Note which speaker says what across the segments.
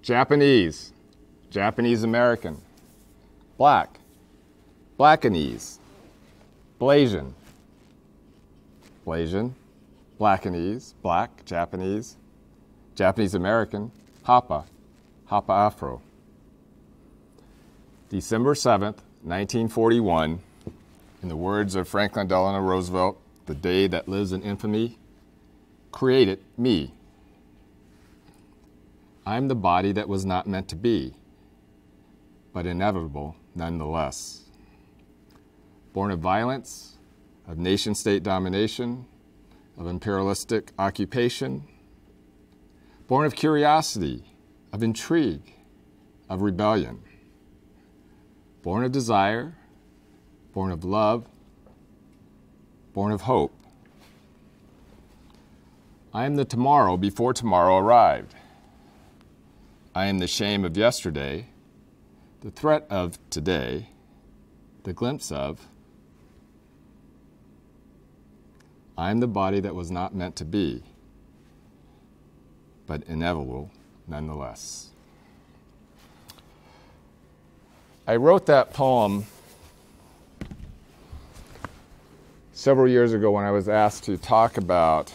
Speaker 1: Japanese, Japanese. American, Black, Blackanese, Blasian, Blasian, Blackanese, Black, Japanese, Japanese American, Hapa, Hapa Afro. December 7th, 1941, in the words of Franklin Delano Roosevelt, the day that lives in infamy created me. I'm the body that was not meant to be, but inevitable nonetheless. Born of violence, of nation state domination, of imperialistic occupation, born of curiosity, of intrigue, of rebellion, born of desire, born of love, born of hope. I am the tomorrow before tomorrow arrived. I am the shame of yesterday, the threat of today, the glimpse of. I am the body that was not meant to be, but inevitable nonetheless. I wrote that poem several years ago when I was asked to talk about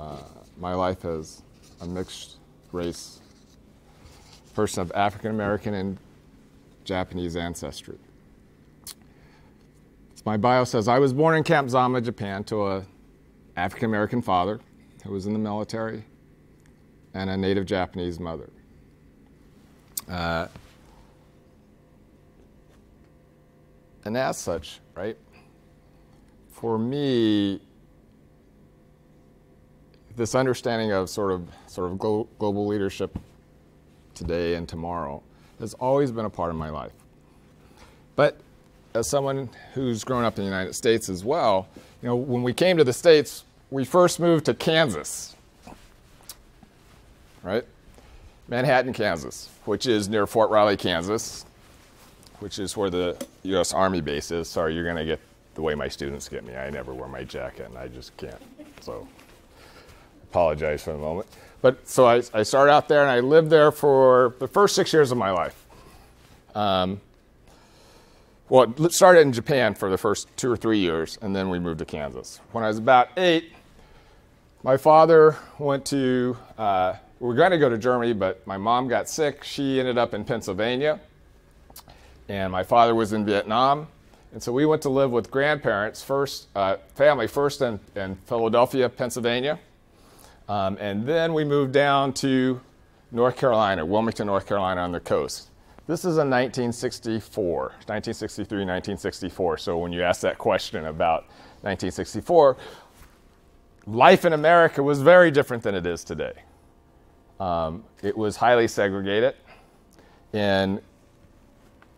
Speaker 1: uh, my life as a mixed race person of African American and Japanese ancestry. my bio says I was born in Camp Zama, Japan, to a African American father who was in the military and a native Japanese mother. Uh, and as such, right, for me, this understanding of sort of sort of global leadership today and tomorrow has always been a part of my life. But as someone who's grown up in the United States as well, you know, when we came to the States, we first moved to Kansas, right? Manhattan, Kansas, which is near Fort Riley, Kansas, which is where the U.S. Army base is. Sorry, you're going to get the way my students get me. I never wear my jacket, and I just can't. So, apologize for the moment. But so I, I started out there and I lived there for the first six years of my life. Um, well, it started in Japan for the first two or three years, and then we moved to Kansas. When I was about eight, my father went to, uh, we were going to go to Germany, but my mom got sick. She ended up in Pennsylvania, and my father was in Vietnam. And so we went to live with grandparents, first, uh, family first in, in Philadelphia, Pennsylvania. Um, and then we moved down to North Carolina, Wilmington, North Carolina on the coast. This is in 1964, 1963, 1964. So when you ask that question about 1964, life in America was very different than it is today. Um, it was highly segregated. In,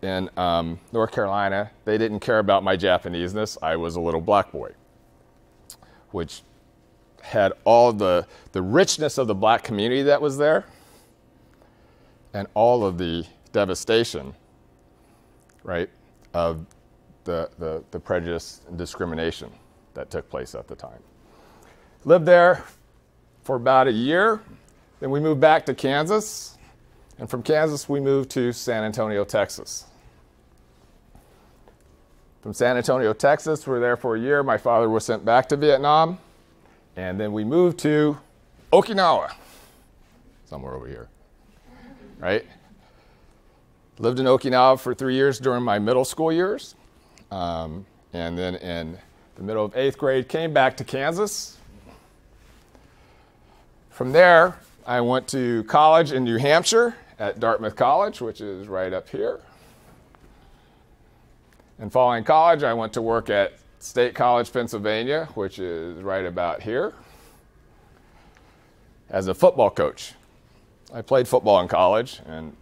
Speaker 1: in um, North Carolina, they didn't care about my Japaneseness. I was a little black boy, which had all the, the richness of the black community that was there and all of the devastation, right, of the, the, the prejudice and discrimination that took place at the time. Lived there for about a year. Then we moved back to Kansas. And from Kansas, we moved to San Antonio, Texas. From San Antonio, Texas, we were there for a year. My father was sent back to Vietnam. And then we moved to Okinawa, somewhere over here, right? Lived in Okinawa for three years during my middle school years. Um, and then in the middle of eighth grade, came back to Kansas. From there, I went to college in New Hampshire at Dartmouth College, which is right up here. And following college, I went to work at State College, Pennsylvania, which is right about here, as a football coach. I played football in college, and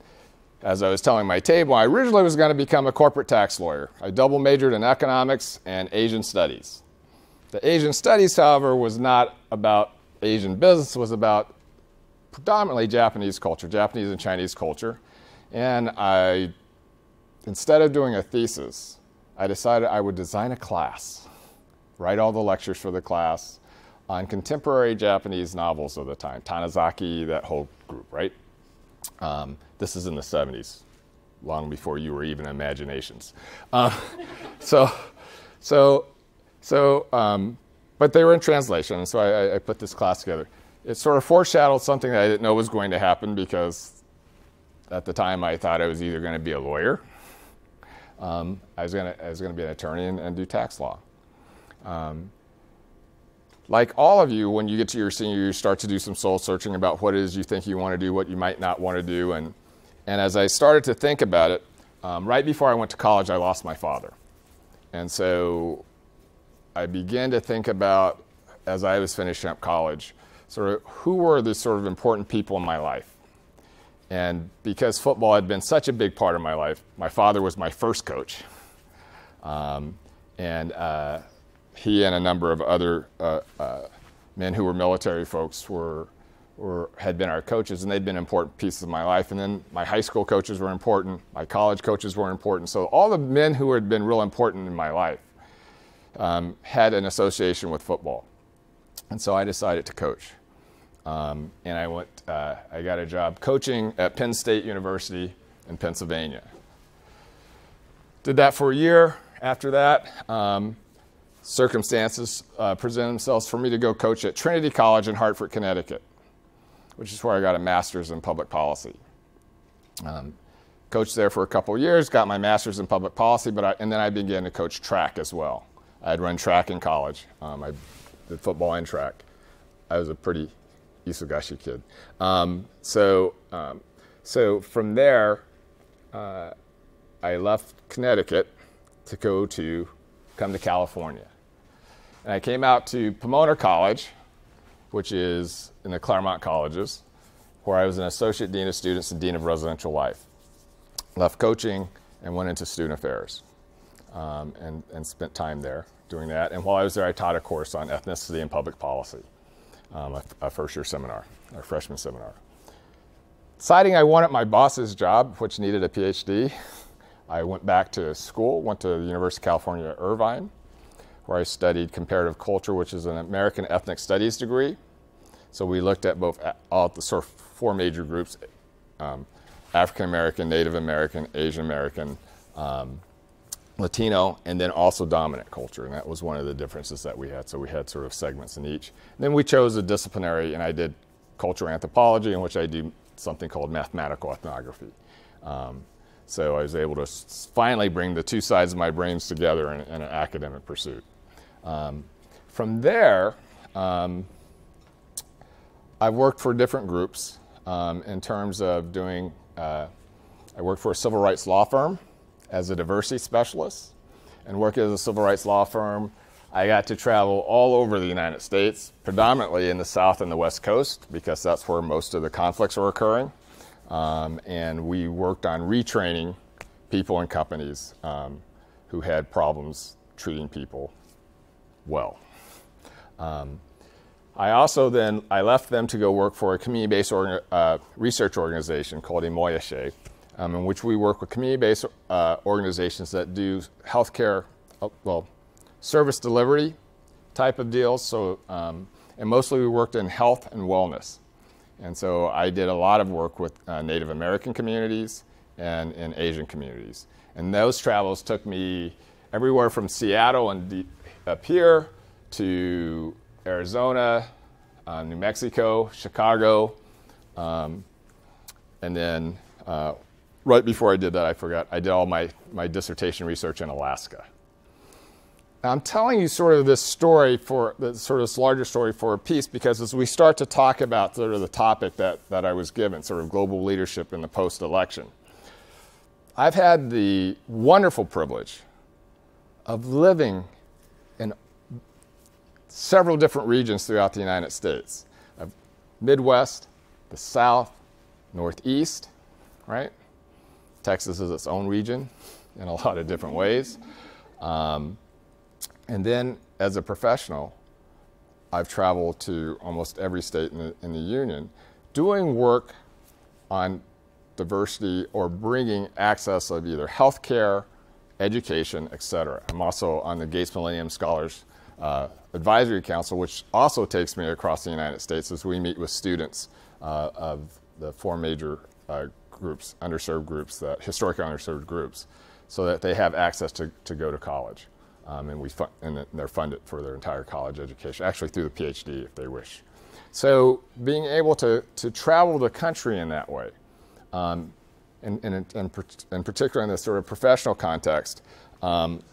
Speaker 1: as I was telling my table, I originally was going to become a corporate tax lawyer. I double majored in economics and Asian studies. The Asian studies, however, was not about Asian business, it was about predominantly Japanese culture, Japanese and Chinese culture. And I, instead of doing a thesis, I decided I would design a class, write all the lectures for the class on contemporary Japanese novels of the time, Tanizaki, that whole group, right? Um, this is in the 70s, long before you were even imaginations. Uh, so, so, so, um, but they were in translation, so I, I, put this class together. It sort of foreshadowed something that I didn't know was going to happen because at the time I thought I was either going to be a lawyer, um, I was going to be an attorney and, and do tax law. Um, like all of you, when you get to your senior year, you start to do some soul searching about what it is you think you want to do, what you might not want to do. And, and as I started to think about it, um, right before I went to college, I lost my father. And so I began to think about, as I was finishing up college, sort of who were the sort of important people in my life. And because football had been such a big part of my life, my father was my first coach. Um, and uh, he and a number of other uh, uh, men who were military folks were, were, had been our coaches, and they'd been important pieces of my life. And then my high school coaches were important, my college coaches were important. So all the men who had been real important in my life um, had an association with football. And so I decided to coach. Um, and I went, uh, I got a job coaching at Penn State University in Pennsylvania. Did that for a year. After that, um, circumstances uh, presented themselves for me to go coach at Trinity College in Hartford, Connecticut, which is where I got a master's in public policy. Um, coached there for a couple years, got my master's in public policy, but I, and then I began to coach track as well. I had run track in college. Um, I did football and track. I was a pretty Isugashi kid. Um, so, um, so from there, uh, I left Connecticut to go to come to California. And I came out to Pomona College, which is in the Claremont Colleges, where I was an associate dean of students and dean of residential life. Left coaching and went into student affairs um, and, and spent time there doing that. And while I was there, I taught a course on ethnicity and public policy, um, a, a first year seminar, a freshman seminar. Deciding I wanted my boss's job, which needed a PhD, I went back to school, went to the University of California Irvine, where I studied comparative culture, which is an American ethnic studies degree. So we looked at both all the sort of four major groups um, African American, Native American, Asian American, um, Latino, and then also dominant culture. And that was one of the differences that we had. So we had sort of segments in each. And then we chose a disciplinary, and I did cultural anthropology, in which I do something called mathematical ethnography. Um, so I was able to finally bring the two sides of my brains together in, in an academic pursuit. Um, from there, um, I've worked for different groups um, in terms of doing, uh, I worked for a civil rights law firm as a diversity specialist. And working as a civil rights law firm, I got to travel all over the United States, predominantly in the South and the West Coast, because that's where most of the conflicts are occurring. Um, and we worked on retraining people and companies um, who had problems treating people well. Um, I also then I left them to go work for a community-based orga- uh, research organization called Imoyase, um, in which we work with community-based uh, organizations that do healthcare, uh, well, service delivery type of deals. So, um, and mostly we worked in health and wellness. And so I did a lot of work with uh, Native American communities and in Asian communities. And those travels took me everywhere from Seattle and up here to Arizona, uh, New Mexico, Chicago, um, and then uh, right before I did that, I forgot, I did all my, my dissertation research in Alaska. I'm telling you sort of this story for the sort of this larger story for a piece because as we start to talk about sort of the topic that, that I was given, sort of global leadership in the post election, I've had the wonderful privilege of living in several different regions throughout the United States of Midwest, the South, Northeast, right? Texas is its own region in a lot of different ways. Um, and then as a professional, I've traveled to almost every state in the, in the union doing work on diversity or bringing access of either healthcare, education, et cetera. I'm also on the Gates Millennium Scholars uh, Advisory Council, which also takes me across the United States as we meet with students uh, of the four major uh, groups, underserved groups, that historically underserved groups, so that they have access to, to go to college. Um, and, we and they're funded for their entire college education, actually through the PhD if they wish. So being able to, to travel the country in that way, um, and, and, and, in particular in this sort of professional context, um,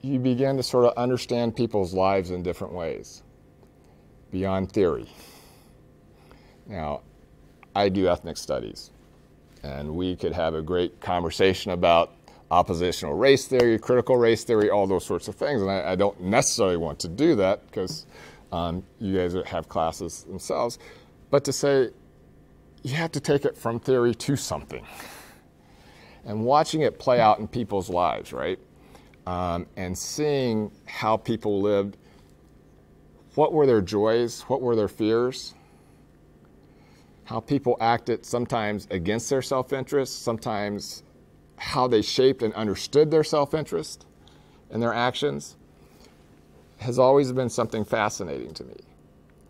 Speaker 1: you begin to sort of understand people's lives in different ways beyond theory. Now, I do ethnic studies, and we could have a great conversation about oppositional race theory, critical race theory, all those sorts of things. And I, I don't necessarily want to do that because um, you guys have classes themselves. But to say, you have to take it from theory to something. And watching it play out in people's lives, right? Um, and seeing how people lived what were their joys? What were their fears? How people acted sometimes against their self interest, sometimes how they shaped and understood their self interest and their actions has always been something fascinating to me,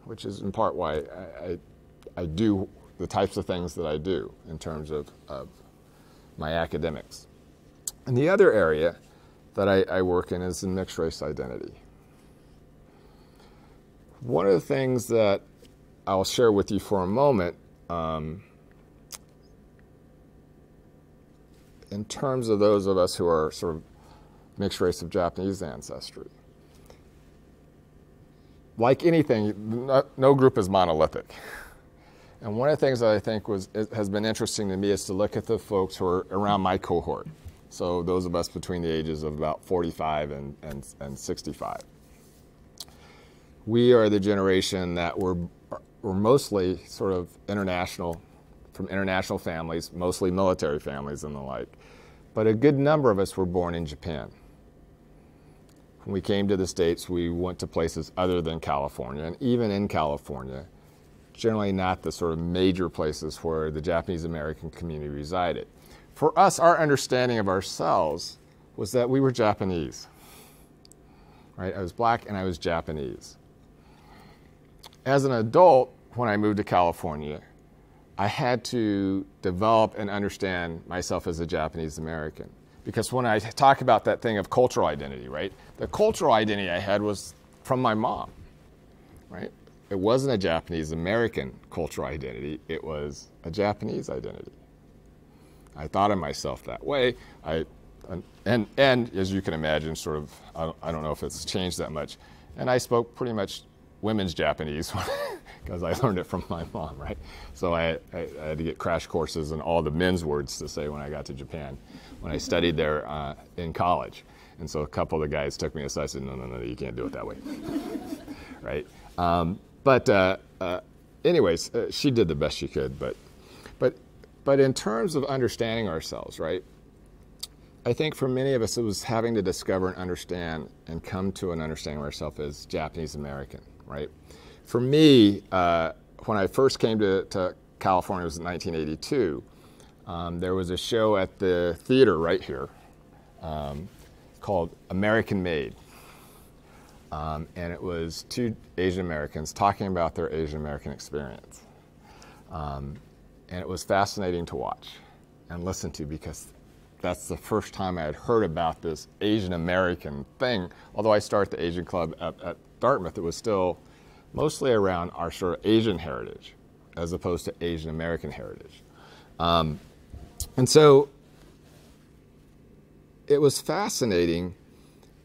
Speaker 1: which is in part why I, I, I do the types of things that I do in terms of, of my academics. And the other area that I, I work in is in mixed race identity. One of the things that I'll share with you for a moment, um, in terms of those of us who are sort of mixed race of Japanese ancestry, like anything, no, no group is monolithic. And one of the things that I think was, has been interesting to me is to look at the folks who are around my cohort. So those of us between the ages of about 45 and, and, and 65 we are the generation that were, were mostly sort of international, from international families, mostly military families and the like. But a good number of us were born in Japan. When we came to the States, we went to places other than California, and even in California, generally not the sort of major places where the Japanese American community resided. For us, our understanding of ourselves was that we were Japanese. Right? I was black and I was Japanese as an adult, when I moved to California, I had to develop and understand myself as a Japanese American. Because when I talk about that thing of cultural identity, right, the cultural identity I had was from my mom, right? It wasn't a Japanese American cultural identity, it was a Japanese identity. I thought of myself that way. I, and, and as you can imagine, sort of, I don't, I don't know if it's changed that much. And I spoke pretty much women's Japanese because I learned it from my mom, right? So I, I, I, had to get crash courses in all the men's words to say when I got to Japan, when I studied there uh, in college. And so a couple of the guys took me aside and said, no, no, no, you can't do it that way, right? Um, but uh, uh, anyways, uh, she did the best she could. But, but, but in terms of understanding ourselves, right? I think for many of us, it was having to discover and understand and come to an understanding of ourselves as Japanese American right? For me, uh, when I first came to, to, California, it was in 1982, um, there was a show at the theater right here um, called American Made. Um, and it was two Asian Americans talking about their Asian American experience. Um, and it was fascinating to watch and listen to because that's the first time I had heard about this Asian American thing. Although I started the Asian Club at, at Dartmouth, it was still mostly around our sort of Asian heritage as opposed to Asian American heritage. Um, and so it was fascinating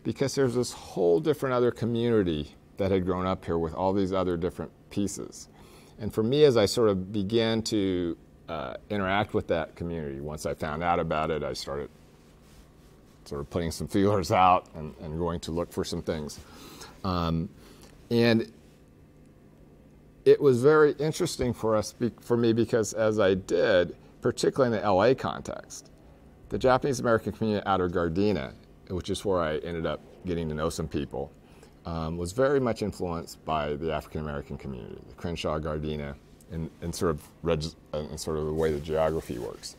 Speaker 1: because there's this whole different other community that had grown up here with all these other different pieces. And for me, as I sort of began to uh, interact with that community, once I found out about it, I started sort of putting some feelers out and, and going to look for some things. Um, and it was very interesting for us, for me, because as I did, particularly in the LA context, the Japanese American community out of Gardena, which is where I ended up getting to know some people, um, was very much influenced by the African American community, the Crenshaw Gardena, and, and sort of and sort of the way the geography works.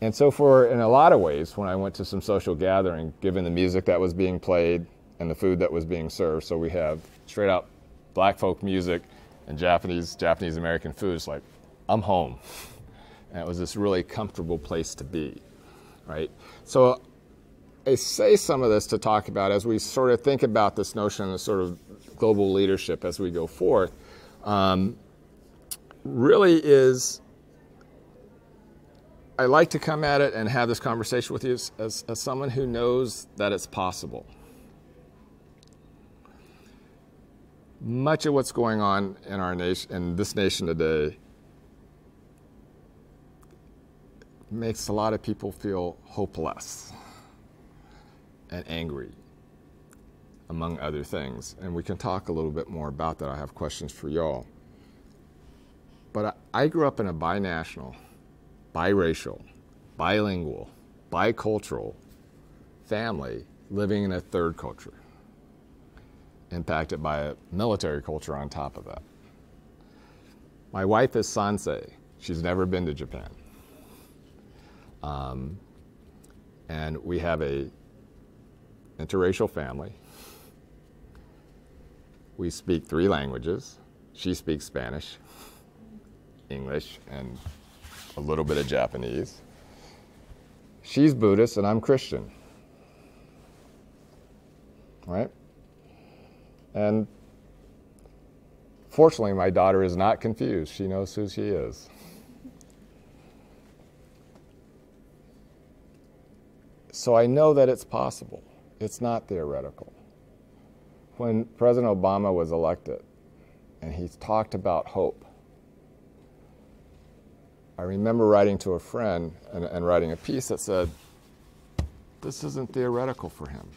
Speaker 1: And so, for in a lot of ways, when I went to some social gathering, given the music that was being played, and the food that was being served. So we have straight up black folk music and Japanese Japanese American food. It's like I'm home, and it was this really comfortable place to be, right? So I say some of this to talk about as we sort of think about this notion of sort of global leadership as we go forth. Um, really is I like to come at it and have this conversation with you as, as, as someone who knows that it's possible. Much of what's going on in our nation, in this nation today, makes a lot of people feel hopeless and angry, among other things. And we can talk a little bit more about that. I have questions for y'all. But I, I grew up in a binational biracial, bilingual, bicultural family living in a third culture, impacted by a military culture on top of that. My wife is Sansei. She's never been to Japan. Um, and we have a interracial family. We speak three languages. She speaks Spanish, English, and a little bit of Japanese. She's Buddhist and I'm Christian. Right? And fortunately, my daughter is not confused. She knows who she is. So I know that it's possible. It's not theoretical. When President Obama was elected and he talked about hope, I remember writing to a friend and, and writing a piece that said, this isn't theoretical for him.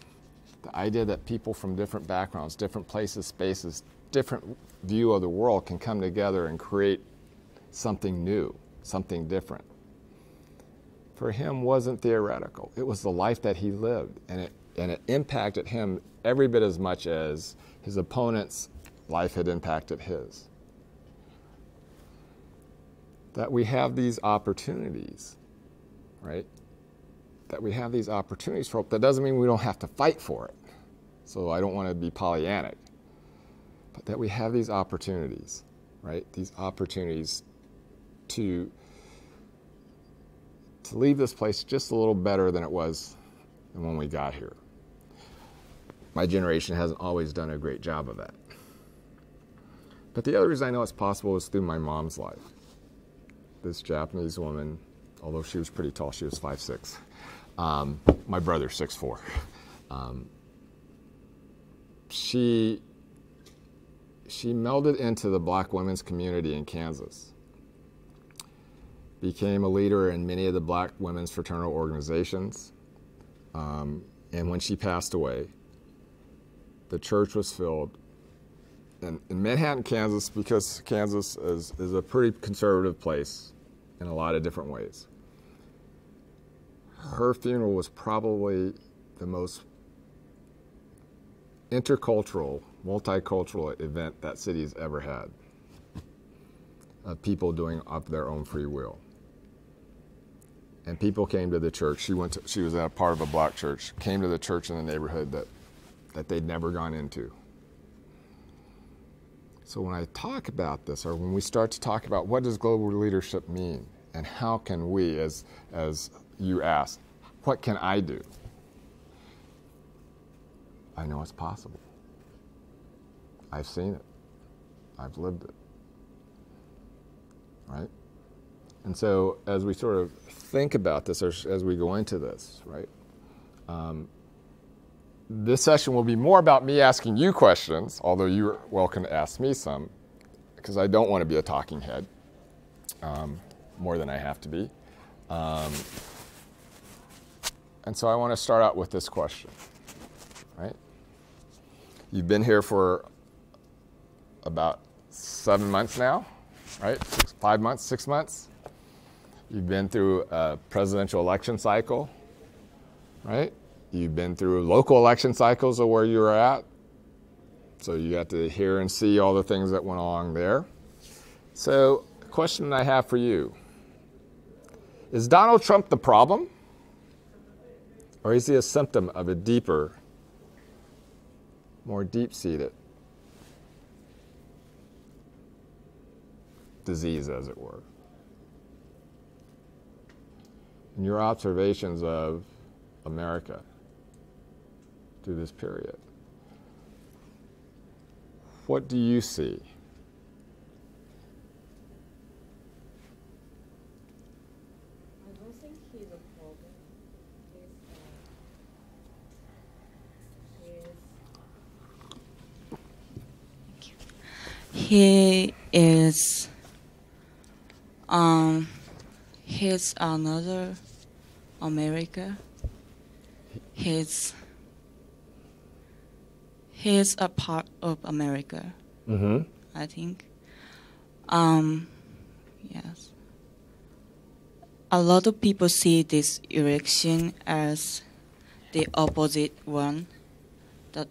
Speaker 1: The idea that people from different backgrounds, different places, spaces, different view of the world can come together and create something new, something different. For him wasn't theoretical. It was the life that he lived, and it, and it impacted him every bit as much as his opponent's life had impacted his that we have these opportunities, right? That we have these opportunities for hope. That doesn't mean we don't have to fight for it. So I don't want to be Pollyannic. But that we have these opportunities, right? These opportunities to to leave this place just a little better than it was when we got here. My generation hasn't always done a great job of that. But the other reason I know it's possible is through my mom's life this Japanese woman, although she was pretty tall, she was 5'6". Um, my brother, 6'4". Um, she, she melded into the black women's community in Kansas, became a leader in many of the black women's fraternal organizations, um, and when she passed away, the church was filled in, in, Manhattan, Kansas, because Kansas is, is a pretty conservative place in a lot of different ways. Her funeral was probably the most intercultural, multicultural event that city has ever had of people doing of their own free will. And people came to the church. She went to, she was a part of a black church, came to the church in the neighborhood that, that they'd never gone into. So when I talk about this, or when we start to talk about what does global leadership mean, and how can we, as, as you asked, what can I do? I know it's possible. I've seen it. I've lived it. Right? And so as we sort of think about this, or as we go into this, right, um, this session will be more about me asking you questions, although you're welcome to ask me some, because I don't want to be a talking head um, more than I have to be. Um, and so I want to start out with this question, right? You've been here for about seven months now, right? Six, five months, six months. You've been through a presidential election cycle, right? You've been through local election cycles of where you were at. So you got to hear and see all the things that went along there. So, the question I have for you is Donald Trump the problem? Or is he a symptom of a deeper more deep seated disease, as it were. In your observations of America through this period, what do you see?
Speaker 2: I don't think he's a problem. He's, uh, he's
Speaker 3: He is um he's another America. He's he's a part of America,
Speaker 1: Mm-hmm.
Speaker 3: I think. Um yes. A lot of people see this election as the opposite one that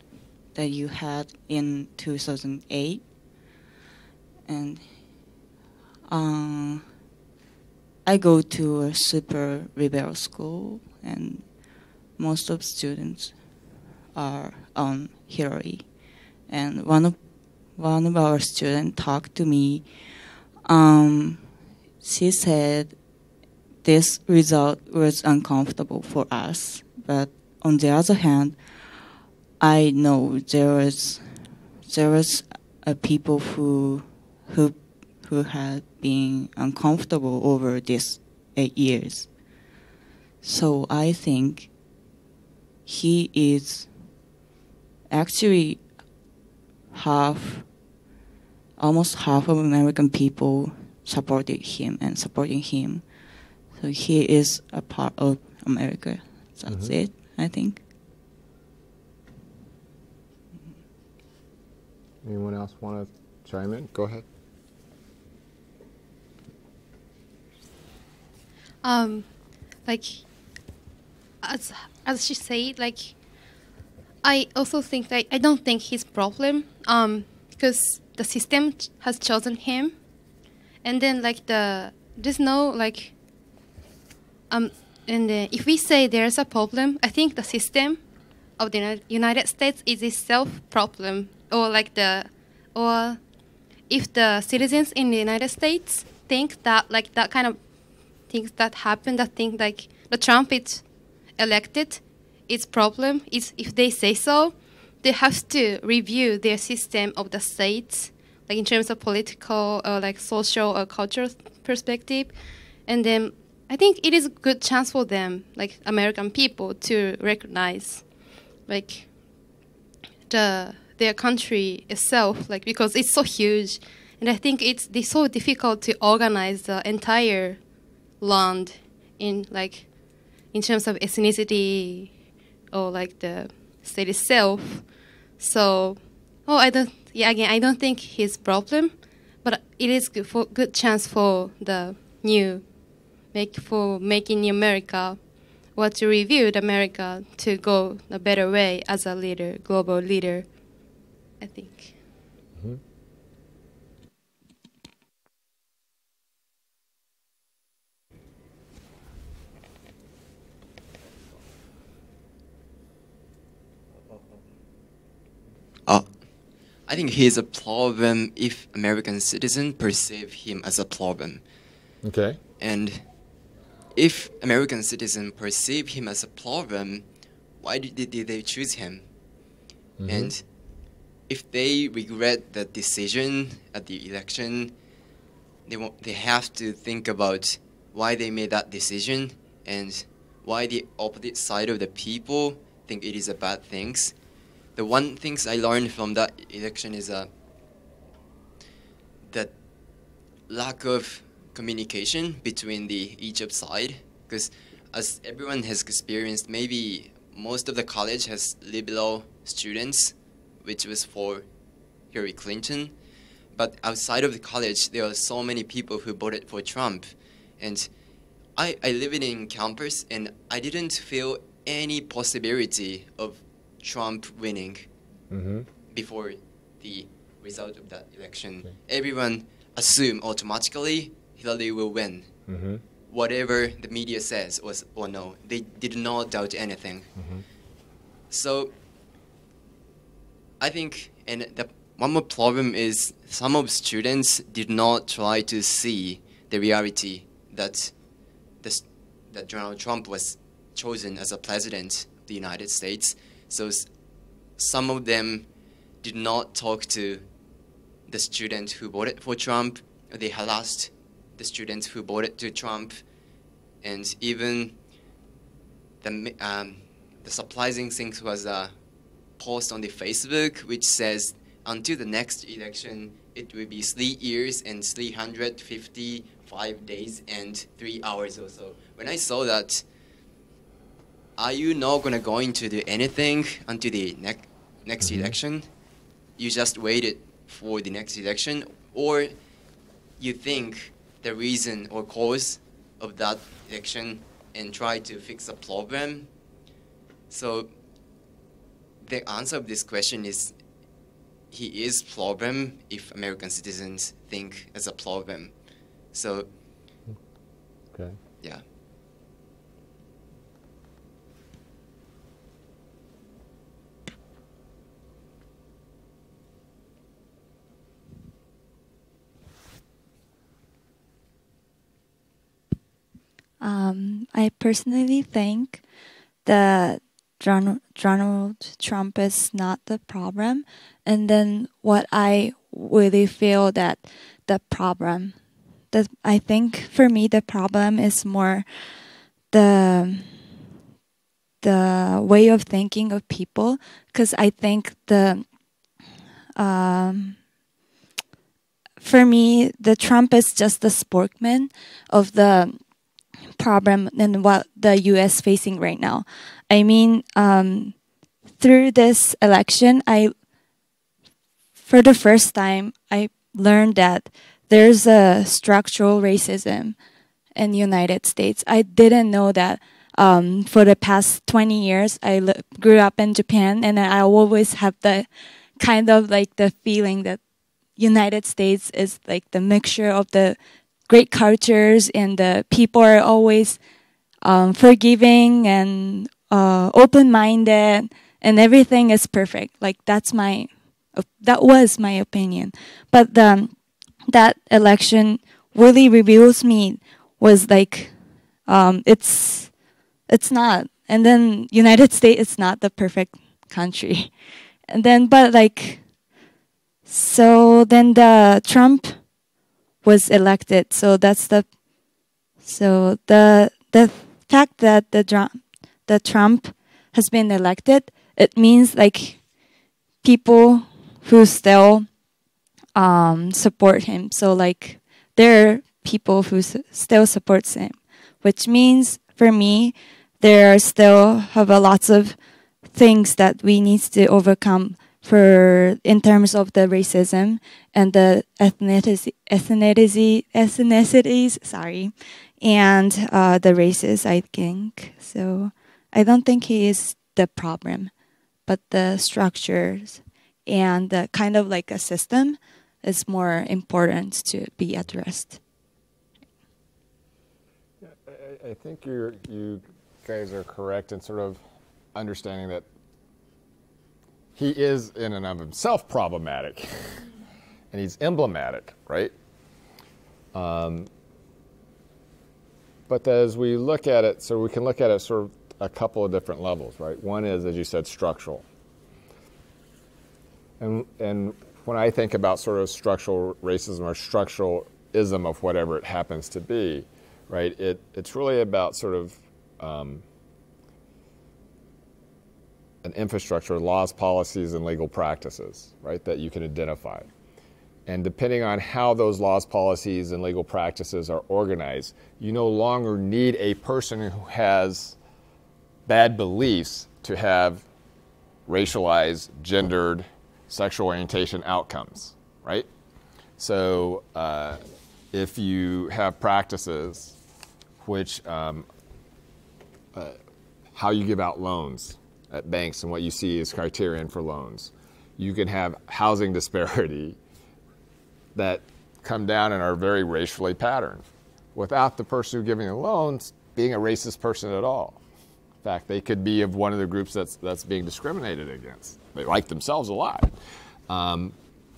Speaker 3: that you had in 2008 and um, I go to a super rebel school, and most of students are on Hillary. And one of one of our students talked to me. Um, she said this result was uncomfortable for us, but on the other hand, I know there was there was people who who who had been uncomfortable over these eight years. So I think he is actually half, almost half of American people supported him and supporting him. So he is a part of America. That's
Speaker 1: Mhm.
Speaker 3: it, I think.
Speaker 1: Anyone else want to chime in? Go ahead.
Speaker 4: Um like as as she said like i also think that i don't think his problem um because the system has chosen him. And then like the there's no like um and uh, if we say there's a problem i think the system of the united states is itself problem. Or like the or if the citizens in the united states think that like that kind of things that happen that think like the Trump is elected, its problem is if they say so, they have to review their system of the states, like in terms of political or like social or cultural perspective, and then I think it is a good chance for them, like American people, to recognize, like the their country itself, like because it's so huge, and I think it's it's so difficult to organize the entire land in like in terms of ethnicity or like the state itself. So, oh, I don't. Yeah, again, I don't think his problem, but it is good for good chance for the new make for making America, or to review the America to go a better way as a leader, global leader. I think.
Speaker 5: Uh, I think he's a problem if American citizens perceive him as a problem.
Speaker 1: Okay.
Speaker 5: And if American citizens perceive him as a problem, why did they, did they choose him? Mm-hmm. And if they regret the decision at the election, they, won't, they have to think about why they made that decision and why the opposite side of the people think it is a bad things. The one things I learned from that election is uh, that lack of communication between the Egypt side because as everyone has experienced maybe most of the college has liberal students which was for Hillary Clinton. But outside of the college there are so many people who voted for Trump. And I, I live in campus and I didn't feel any possibility of Trump winning
Speaker 1: Mm-hmm.
Speaker 5: before the result of that election.
Speaker 1: Okay.
Speaker 5: Everyone assumed automatically Hillary will win.
Speaker 1: Mm-hmm.
Speaker 5: Whatever the media says was or no, they did not doubt anything.
Speaker 1: Mhm.
Speaker 5: So I think, and the one more problem is some of students did not try to see the reality that this, that Donald Trump was chosen as a president of the United States. So some of them did not talk to the students who voted for Trump. They harassed the students who voted to Trump, and even the um, the surprising thing was a post on the Facebook which says until the next election it will be three years and 355 days and three hours or so. When I saw that, are you not gonna going to do anything until the ne- next mm-hmm. election? You just waited for the next election, or you think the reason or cause of that election and try to fix the problem. So the answer of this question is he is problem if American citizens think as a problem. So
Speaker 1: Okay.
Speaker 5: yeah.
Speaker 6: Um, I personally think that Donald, Trump is not the problem, and then what I really feel that the problem, that I think for me the problem is more the the way of thinking of people, because I think the um, for me the Trump is just the spokesman of the problem than what the U.S. facing right now. I mean, um, through this election, I, for the first time, I learned that there's a structural racism in the United States. I didn't know that. Um, for the past 20 years, I grew up in Japan, and I always have the kind of like the feeling that United States is like the mixture of the great cultures and the people are always um, forgiving and uh, open-minded and everything is perfect. Like that's my that was my opinion. But um, that election really reveals me was like um, it's it's not. And then united states is not the perfect country. And then but like so then the trump was elected. So that's the so the the fact that the Trump the Trump has been elected, it means like people who still um, support him. So like there are people who s- still supports him, which means for me there are still have a lots of things that we need to overcome for in terms of the racism and the ethnicity, ethnicities, sorry, and uh, the races. I think so. I don't think he is the problem, but the structures and the kind of like a system is more important to be addressed.
Speaker 1: I, I think you're, you guys are correct in sort of understanding that he is in and of himself problematic, and he's emblematic, right? Um, but as we look at it, so we can look at it sort of a couple of different levels, right? One is, as you said, structural. And, and when I think about sort of structural racism or structuralism of whatever it happens to be, right, it, it's really about sort of um, an infrastructure, laws, policies, and legal practices, right, that you can identify. And depending on how those laws, policies, and legal practices are organized, you no longer need a person who has bad beliefs to have racialized, gendered, sexual orientation outcomes, right? So uh, if you have practices which um, uh, how you give out loans at banks and what you see as criterion for loans, you can have housing disparity that come down and are very racially patterned without the person who's giving the loans being a racist person at all. In fact, they could be of one of the groups that's, that's being discriminated against. They like themselves a lot. Um,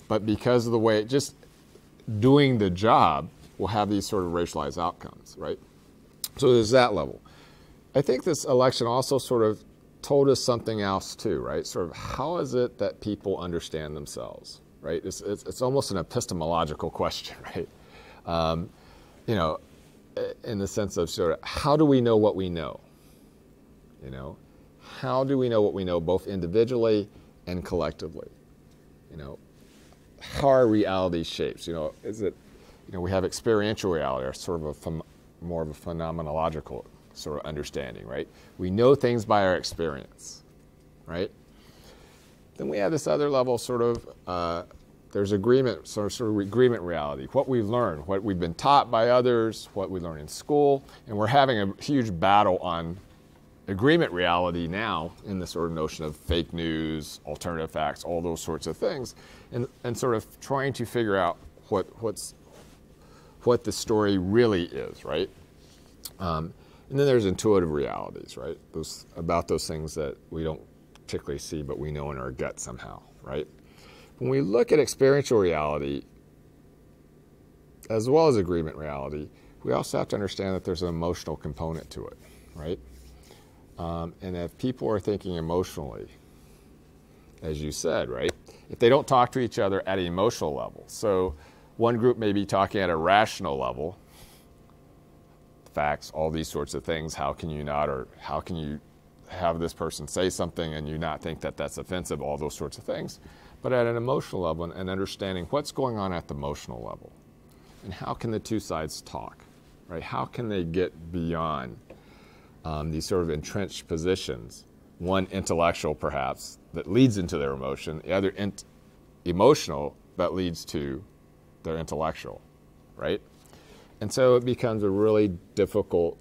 Speaker 1: but because of the way, just doing the job will have these sort of racialized outcomes, right? So there's that level. I think this election also sort of told us something else too, right? Sort of how is it that people understand themselves, right? It's, it's, it's almost an epistemological question, right? Um, you know, in the sense of sort of how do we know what we know? You know, how do we know what we know both individually and collectively? You know, how are reality shaped? You know, is it, you know, we have experiential reality, or sort of a phem- more of a phenomenological sort of understanding, right? We know things by our experience, right? Then we have this other level, sort of, uh, there's agreement, sort of, sort of agreement reality, what we've learned, what we've been taught by others, what we learn in school, and we're having a huge battle on agreement reality now in the sort of notion of fake news, alternative facts, all those sorts of things, and, and sort of trying to figure out what, what's, what the story really is, right? Um, and then there's intuitive realities, right? Those, about those things that we don't particularly see, but we know in our gut somehow, right? When we look at experiential reality, as well as agreement reality, we also have to understand that there's an emotional component to it, right? Um, and if people are thinking emotionally, as you said, right? If they don't talk to each other at an emotional level, so one group may be talking at a rational level, facts, all these sorts of things. How can you not, or how can you have this person say something and you not think that that's offensive? All those sorts of things. But at an emotional level and understanding what's going on at the emotional level, and how can the two sides talk, right? How can they get beyond um, these sort of entrenched positions? One intellectual, perhaps, that leads into their emotion. The other emotional that leads to their intellectual, right? And so it becomes a really difficult,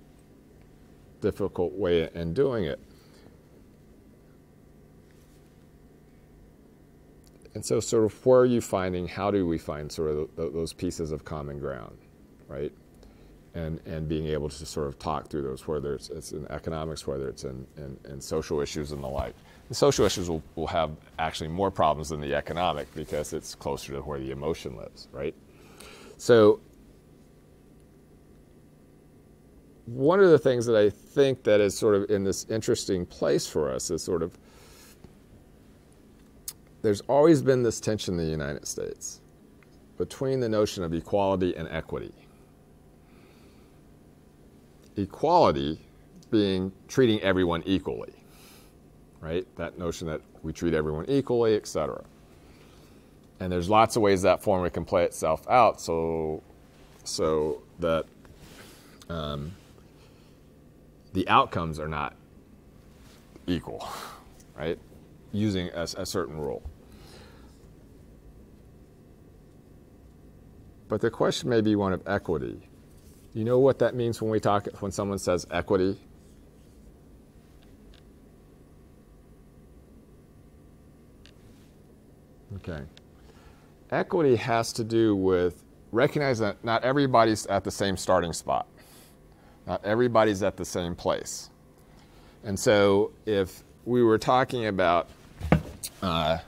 Speaker 1: difficult way in doing it. And so, sort of, where are you finding? How do we find sort of th- those pieces of common ground, right? And and being able to sort of talk through those, whether it's, it's in economics, whether it's in, in, in social issues and the like. The social issues will, will have actually more problems than the economic because it's closer to where the emotion lives, right? So one of the things that I think that is sort of in this interesting place for us is sort of there's always been this tension in the United States between the notion of equality and equity. Equality being treating everyone equally, right? That notion that we treat everyone equally, et cetera. And there's lots of ways that formula can play itself out so, so that um, the outcomes are not equal, right? Using a, a certain rule. But the question may be one of equity. You know what that means when we talk when someone says equity? Okay. Equity has to do with recognizing that not everybody's at the same starting spot. Not everybody's at the same place. And so if we were talking about uh,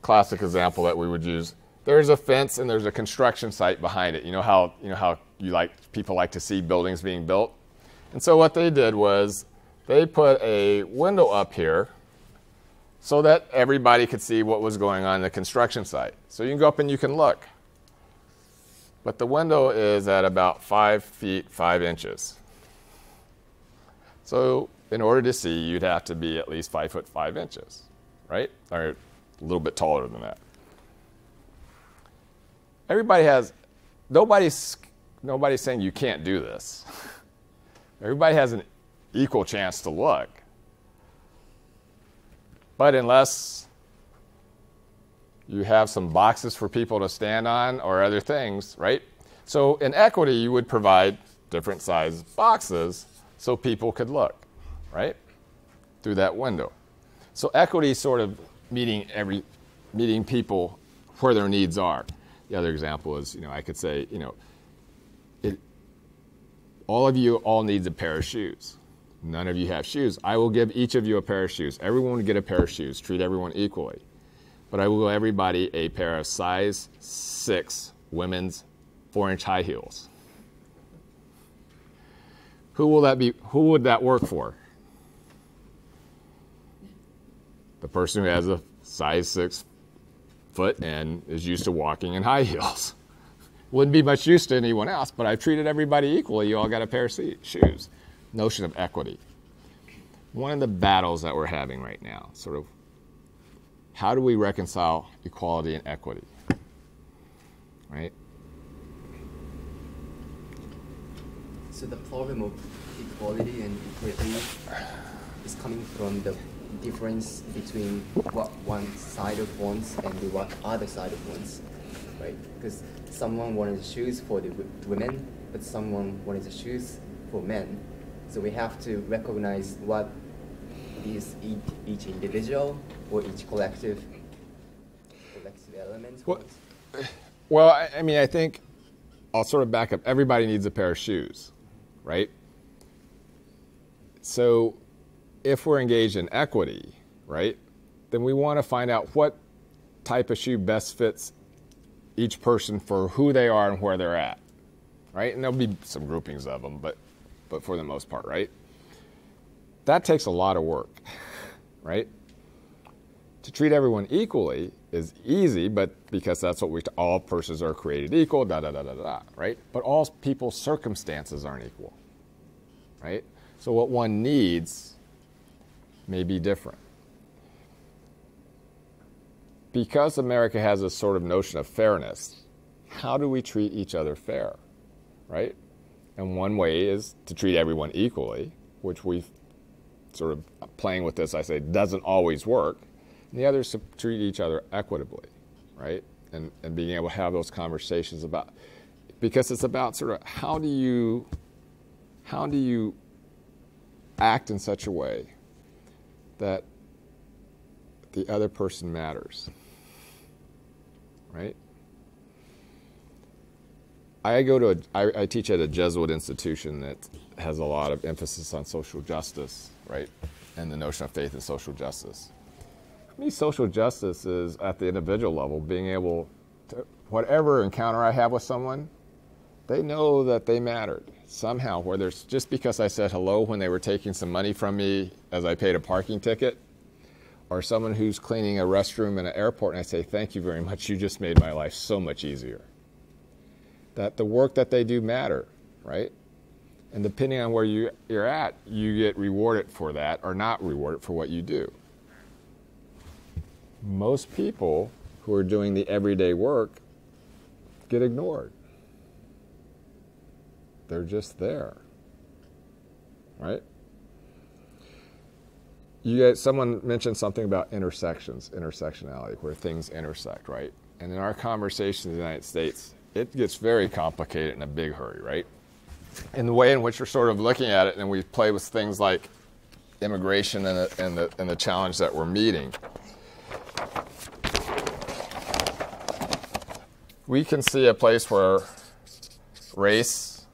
Speaker 1: classic example that we would use there's a fence and there's a construction site behind it. You know how you know how you like people like to see buildings being built? And so what they did was they put a window up here so that everybody could see what was going on in the construction site. So you can go up and you can look but the window is at about five feet five inches so in order to see you'd have to be at least five foot five inches right or a little bit taller than that. Everybody has, nobody's, nobody's saying you can't do this. Everybody has an equal chance to look. But unless you have some boxes for people to stand on or other things, right? So in equity, you would provide different size boxes so people could look, right? Through that window. So equity sort of meeting every meeting people where their needs are. The other example is, you know, I could say, you know, it, all of you all needs a pair of shoes. None of you have shoes. I will give each of you a pair of shoes. Everyone will get a pair of shoes. Treat everyone equally. But I will give everybody a pair of size six women's four inch high heels. Who will that be? Who would that work for? The person who has a size six foot and is used to walking in high heels. Wouldn't be much use to anyone else, but I've treated everybody equally. You all got a pair of shoes. Notion of equity. One of the battles that we're having right now, sort of, how do we reconcile equality and equity? Right?
Speaker 5: So the problem of equality and equity is coming from the difference between what one side of wants and the what other side of wants, right? Because someone wanted choose for the women, but someone wanted choose for men. So we have to recognize what is each, each individual or each collective collective element.
Speaker 1: Well, well, I, I mean, I think I'll sort of back up. Everybody needs a pair of shoes, right? So if we're engaged in equity, right, then we want to find out what type of shoe best fits each person for who they are and where they're at, right? And there'll be some groupings of them, but but for the most part, right? That takes a lot of work, right? To treat everyone equally is easy, but because that's what we all persons are created equal, da da da da da, right? But all people's circumstances aren't equal, right? So what one needs may be different. Because America has a sort of notion of fairness, how do we treat each other fair, right? And one way is to treat everyone equally, which we've sort of playing with this, I say, doesn't always work. And the other is to treat each other equitably, right? And, and being able to have those conversations about, because it's about sort of how do you, how do you act in such a way that the other person matters, right? I go to a, I, I teach at a Jesuit institution that has a lot of emphasis on social justice, right? And the notion of faith and social justice. Me, social justice is at the individual level, being able to, whatever encounter I have with someone, they know that they mattered somehow, whether it's just because I said hello when they were taking some money from me as I paid a parking ticket, or someone who's cleaning a restroom in an airport and I say, Thank you very much, you just made my life so much easier. That the work that they do matter, right? And depending on where you, you're at, you get rewarded for that or not rewarded for what you do. Most people who are doing the everyday work get ignored they're just there. Right? You get someone mentioned something about intersections, intersectionality, where things intersect, right? And in our conversations in the United States, it gets very complicated in a big hurry, right? In the way in which we're sort of looking at it, and we play with things like immigration and the, and the, and the challenge that we're meeting. We can see a place where race,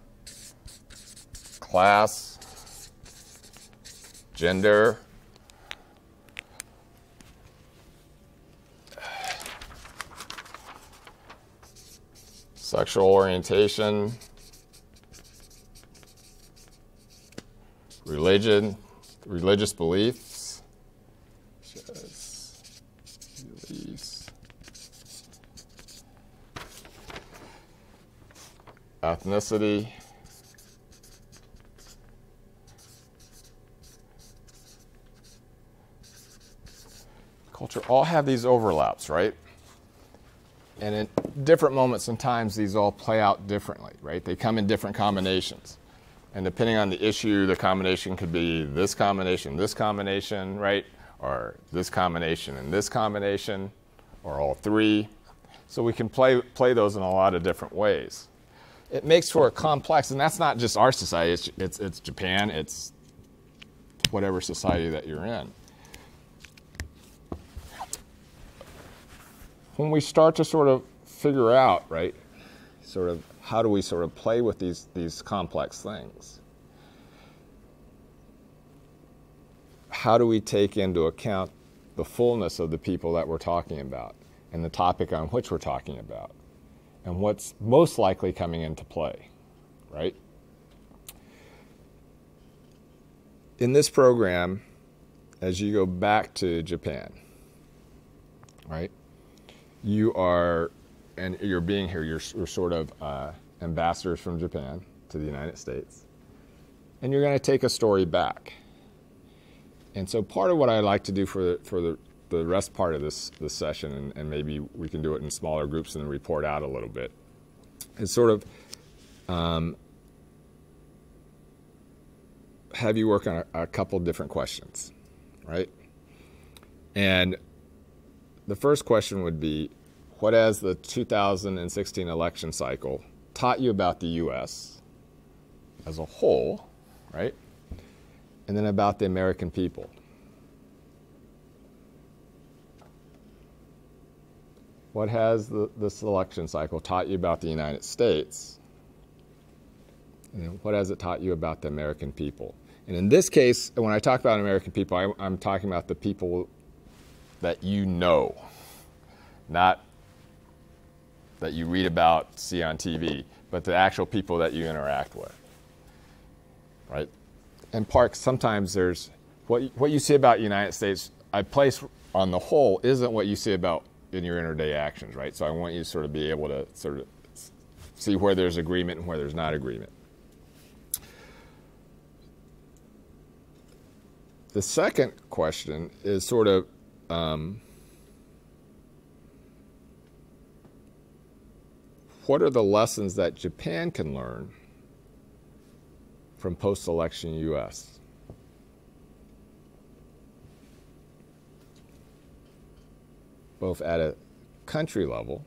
Speaker 1: class, gender, sexual orientation, religion, religious beliefs, beliefs, ethnicity, culture all have these overlaps, right? And at different moments and times, these all play out differently, right? They come in different combinations. And depending on the issue, the combination could be this combination, this combination, right? Or this combination and this combination, or all three. So we can play, play those in a lot of different ways. It makes for a complex, and that's not just our society, it's, it's, it's Japan, it's whatever society that you're in. when we start to sort of figure out, right, sort of how do we sort of play with these, these complex things, how do we take into account the fullness of the people that we're talking about and the topic on which we're talking about and what's most likely coming into play, right? In this program, as you go back to Japan, right, you are, and you're being here, you're, you're sort of uh, ambassadors from Japan to the United States, and you're going to take a story back. And so part of what I like to do for the, for the, the rest part of this, this session, and, and maybe we can do it in smaller groups and then report out a little bit, is sort of um, have you work on a, a couple different questions, right? And the first question would be what has the 2016 election cycle taught you about the U.S. as a whole, right? And then about the American people. What has the, this election cycle taught you about the United States? And what has it taught you about the American people? And in this case, when I talk about American people, I, I'm talking about the people that you know, not that you read about, see on TV, but the actual people that you interact with. Right? And parks, sometimes there's what, what you see about the United States, I place on the whole isn't what you see about in your interday actions, right? So I want you to sort of be able to sort of see where there's agreement and where there's not agreement. The second question is sort of um, what are the lessons that Japan can learn from post election US? Both at a country level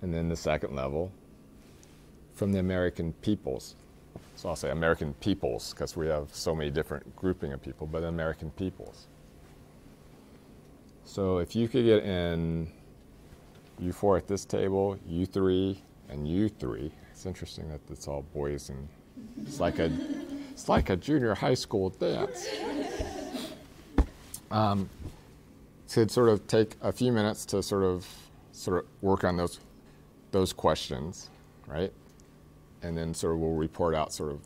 Speaker 1: and then the second level from the American peoples. So I'll say American peoples because we have so many different grouping of people, but American peoples. So if you could get in you four at this table, you three, and you three. It's interesting that it's all boys and it's like a it's like a junior high school dance. Um, to sort of take a few minutes to sort of sort of work on those those questions, right? And then sort of we'll report out sort of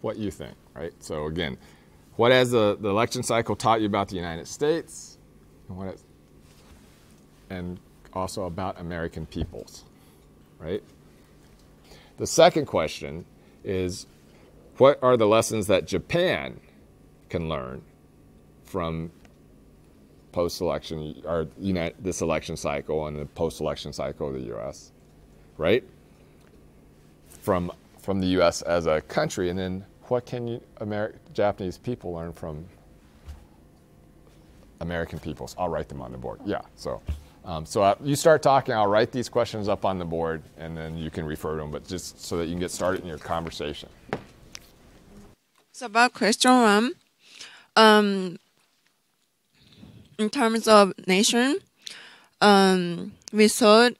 Speaker 1: what you think, right? So again, what has the, the election cycle taught you about the United States? And what has, and also about American peoples, right? The second question is what are the lessons that Japan can learn from post-election or this election cycle and the post-election cycle of the U.S., right? From from the U.S. as a country, and then what can you, Japanese people learn from American peoples? I'll write them on the board. Yeah, so. Um, so uh, you start talking, I'll write these questions up on the board, and then you can refer to them, but just so that you can get started in your conversation.
Speaker 7: So about question one, um, in terms of nation, um, we thought,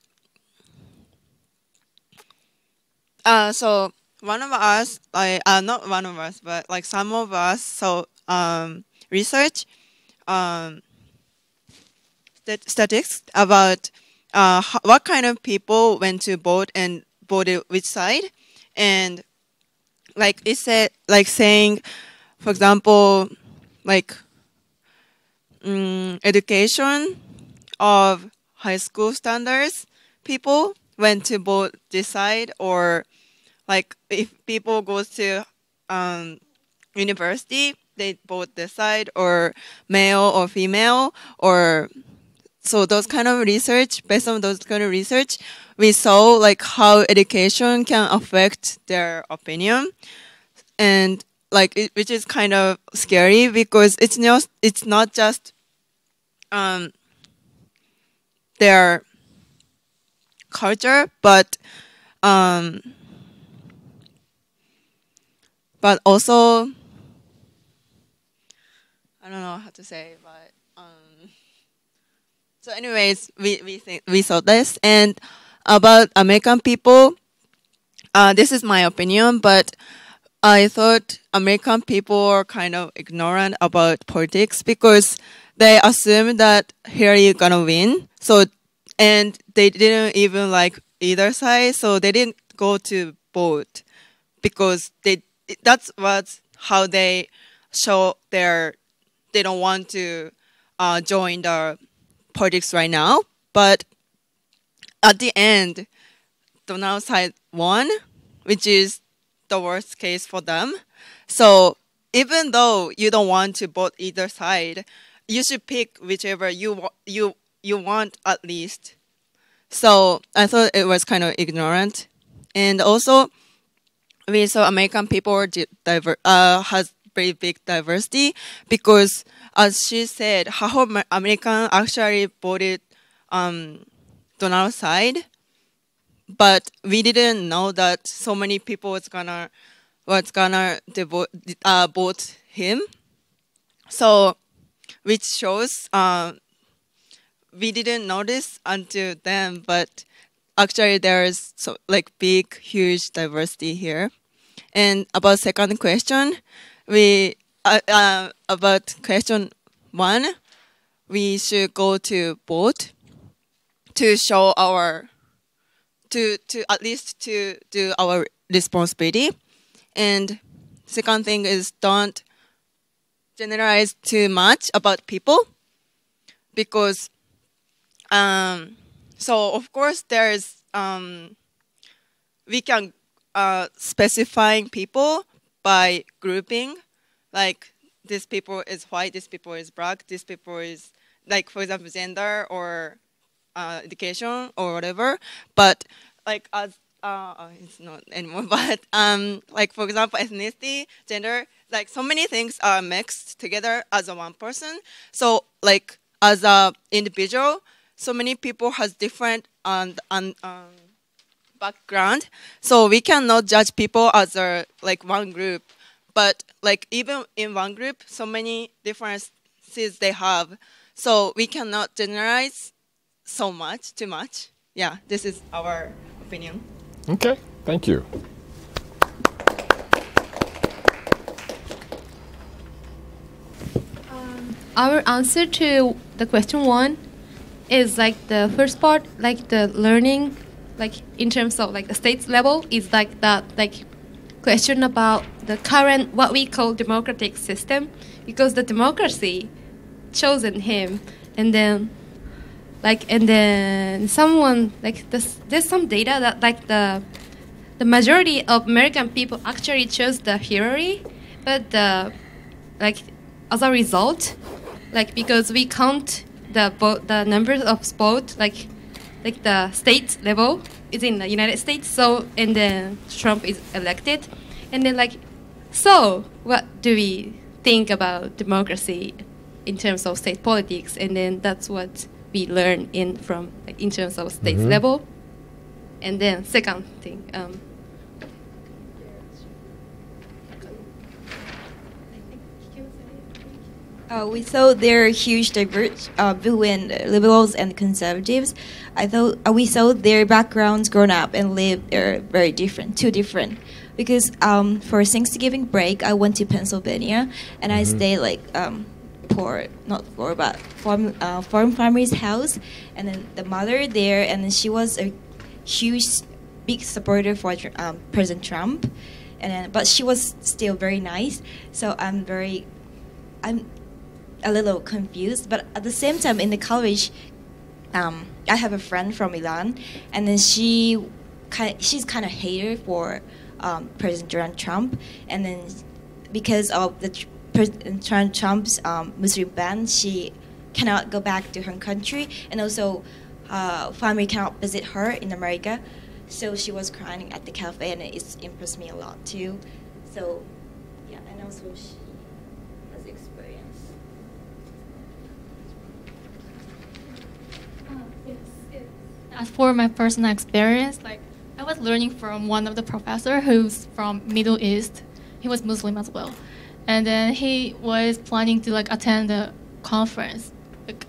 Speaker 7: uh, so one of us, like, uh, not one of us, but like some of us, so um, research, um, statistics about uh, what kind of people went to vote and voted which side, and like it said, like saying, for example, like um, education of high school standards, people went to both decide or like if people goes to um, university, they both decide or male or female, or so those kind of research, based on those kind of research, we saw like how education can affect their opinion, and like it, which is kind of scary because it's not it's not just um their culture, but um but also I don't know how to say, but so, anyways, we we think we saw this, and about American people, uh, this is my opinion, but I thought American people are kind of ignorant about politics because they assume that Hillary gonna win. So, and they didn't even like either side, so they didn't go to vote because they that's what how they show their they don't want to uh, join the politics right now. But at the end, Donald side won, which is the worst case for them. So even though you don't want to vote either side, you should pick whichever you you you want at least. So I thought it was kind of ignorant, and also we saw American people diver- uh, has very big diversity because as she said, half American actually voted um, Donald side, but we didn't know that so many people was gonna was gonna uh, vote him. So, which shows uh, we didn't notice until then, but actually there's so like big, huge diversity here. And about second question, we uh, uh, about question one, we should go to vote to show our to to at least to do our responsibility. And second thing is don't generalize too much about people because um so of course there's um we can uh specifying people by grouping like this people is white this people is black this people is like for example gender or uh, education or whatever but like as uh, oh, it's not anymore but um like for example ethnicity gender like so many things are mixed together as a one person. So like as a individual so many people has different um, um, um, background. So we cannot judge people as a like one group but like even in one group so many differences they have. So we cannot generalize so much too much yeah this is our opinion
Speaker 1: Okay, thank you.
Speaker 4: Um, our answer to the question one is like the first part, like the learning, like in terms of like the states level, is like that like question about the current what we call democratic system, because the democracy chosen him, and then like and then someone like this, there's some data that like the the majority of American people actually chose the Hillary, but the like as a result, like because we count the vote, the numbers of vote, like like the state level is in the United States. So and then Trump is elected, and then like, so what do we think about democracy in terms of state politics? And then that's what we learn in from like, in terms of states level. And then second thing. Um,
Speaker 6: Uh, we saw there are huge diverge uh, between liberals and conservatives. I thought uh, we saw their backgrounds grown up and live are very different, too different. Because um, for Thanksgiving break, I went to Pennsylvania and I stayed like um, poor, not poor, but farm uh, farm farmer's house, and then the mother there, and then she was a huge, big supporter for um, President Trump, and then, but she was still very nice. So I'm very, I'm a little confused, but at the same time in the college, um, I have a friend from Milan, and then she kind she's kind of hater for um, President Donald Trump, and then because of the Trump's um, Muslim ban, she cannot go back to her country, and also uh, family cannot visit her in America, so she was crying at the cafe, and it impressed me a lot too. So, yeah, and also she has experience.
Speaker 8: As for my personal experience, like I was learning from one of the professor who's from Middle East. He was Muslim as well, and then he was planning to like attend a conference like,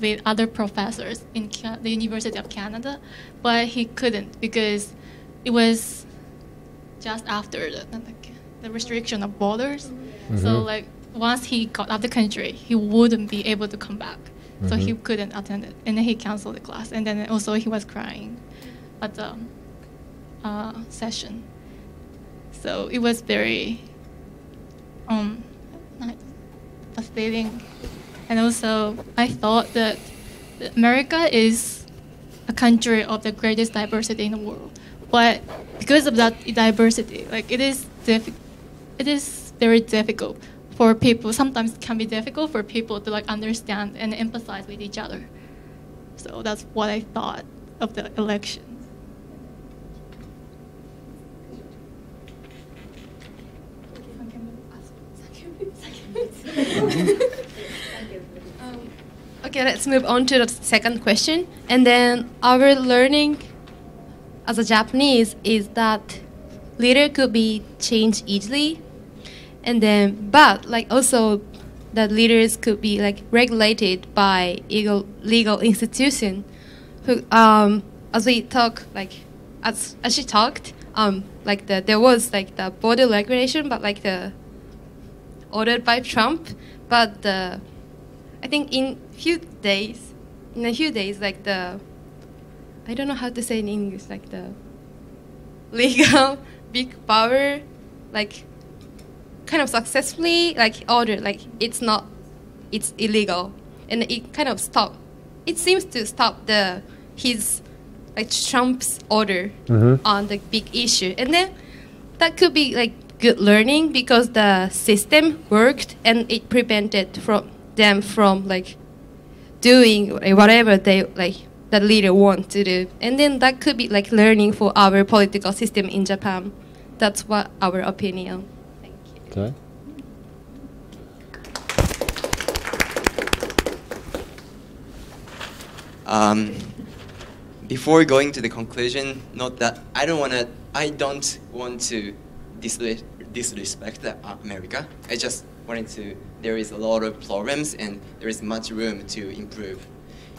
Speaker 8: with other professors in Ca- the University of Canada, but he couldn't because it was just after the like, the restriction of borders. So like once he got out of the country, he wouldn't be able to come back. So he couldn't attend it, and then he canceled the class. And then also he was crying at the uh, session. So it was very um, not devastating. And also, I thought that America is a country of the greatest diversity in the world. But because of that diversity, like it is it is very difficult for people. Sometimes it can be difficult for people to like understand and empathize with each other. So that's what I thought of the election.
Speaker 4: Um, okay, let's move on to the second question. And then our learning as a Japanese is that leader could be changed easily. And then, but like also that leaders could be like regulated by legal, legal institution. Who, um, as we talk, like as as she talked, um, like the there was like the border regulation, but like the ordered by Trump, but the I think in few days, in a few days, like the I don't know how to say in English, like the legal big power, like kind of successfully like ordered, like it's not, it's illegal, and it kind of stop. It seems to stop the his like Trump's order mm-hmm. on the big issue, and then that could be like good learning because the system worked and it prevented from them from like doing whatever they like the leader want to do and then that could be like learning for our political system in japan that's what our opinion thank you
Speaker 9: Okay.
Speaker 5: Um, before going to the conclusion, note that I don't want to. I don't want to disre- disrespect America. I just wanted to. There is a lot of problems and there is much room to improve.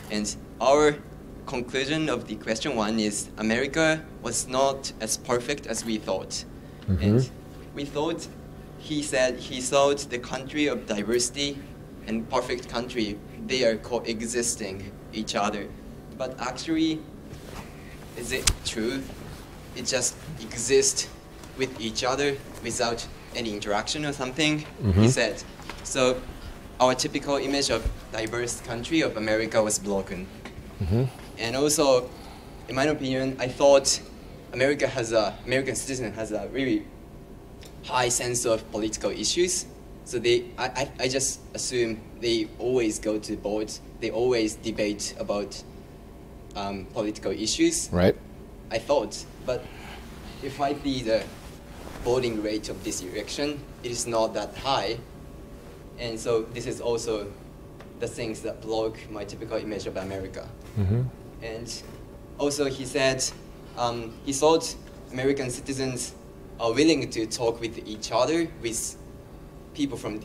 Speaker 5: And our conclusion of the question one is America was not as perfect as we thought. Mm-hmm. And we thought he said he thought the country of diversity and perfect country they are coexisting each other. But actually is it true? It just exists with each other without any interaction or something, he said. So our typical image of diverse country of America was broken. And also, in my opinion, I thought America has a American citizen has a really high sense of political issues. So they, I, I, I just assume they always go to boards. They always debate about um, political issues.
Speaker 1: Right?
Speaker 5: I thought, but if I see the voting rate of this election, it is not that high, and so this is also the things that block my typical image of America. And also, he said um, he thought American citizens are willing to talk with each other with people from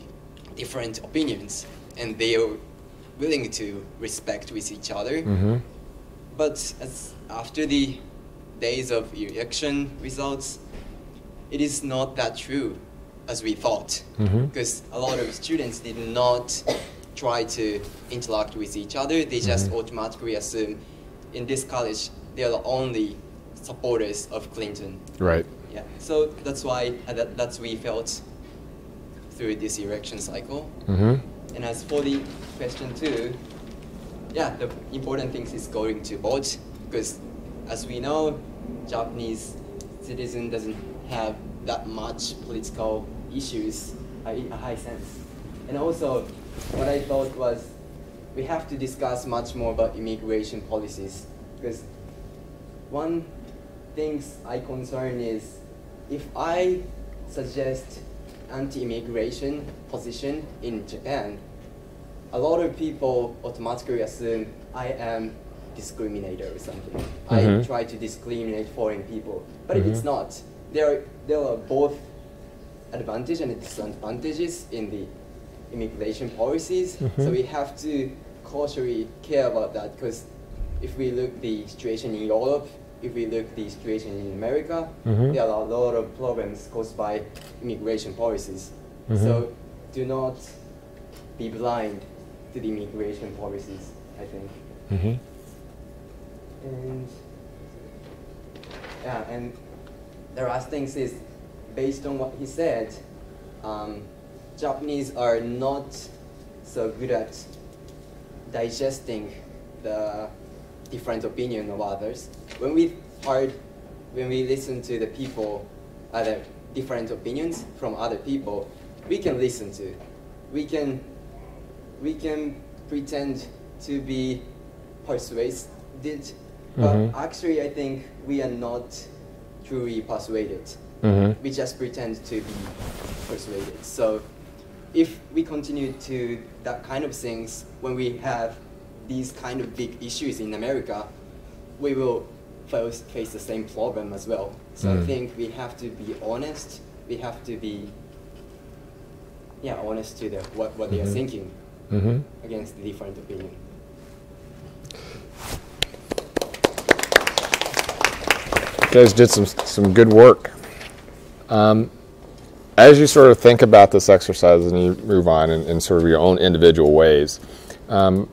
Speaker 5: different opinions, and they are willing to respect with each other. But as after the days of election results, it is not that true as we thought. Mm-hmm. Because a lot of students did not try to interact with each other. They just mm-hmm. automatically assume in this college they are the only supporters of Clinton.
Speaker 1: Right.
Speaker 5: Yeah. So that's why uh, that, that's we felt through this election cycle. Mm-hmm. And as for the question two, yeah, the important thing is going to vote because, as we know, Japanese citizen doesn't have that much political issues, in a high sense. And also, what I thought was we have to discuss much more about immigration policies because one things I concern is if I suggest anti-immigration position in Japan, a lot of people automatically assume I am discriminator or something. I mm-hmm. try to discriminate foreign people, but if it's not. There, there are both advantages and disadvantages in the immigration policies. So we have to cautiously care about that because if we look the situation in Europe, if we look the situation in America,
Speaker 10: Mhm.
Speaker 5: there are a lot of problems caused by immigration policies.
Speaker 10: Mhm.
Speaker 5: So do not be blind to the immigration policies, I think.
Speaker 10: Mm-hmm.
Speaker 5: And yeah, and the last thing is based on what he said, um, Japanese are not so good at digesting the different opinion of others. When we are, when we listen to the people, other different opinions from other people, we can listen to. We can, we can pretend to be persuaded, but
Speaker 10: Mhm.
Speaker 5: actually I think we are not truly persuaded.
Speaker 10: Mhm.
Speaker 5: We just pretend to be persuaded. So if we continue to that kind of things when we have these kind of big issues in America, we will face, face the same problem as well. So I
Speaker 10: Mm.
Speaker 5: think we have to be honest. We have to be yeah honest to the what, what they are
Speaker 10: Mhm.
Speaker 5: thinking
Speaker 10: Mhm.
Speaker 5: against the different opinion.
Speaker 1: You guys did some some good work. Um, as you sort of think about this exercise and you move on in, in sort of your own individual ways, um,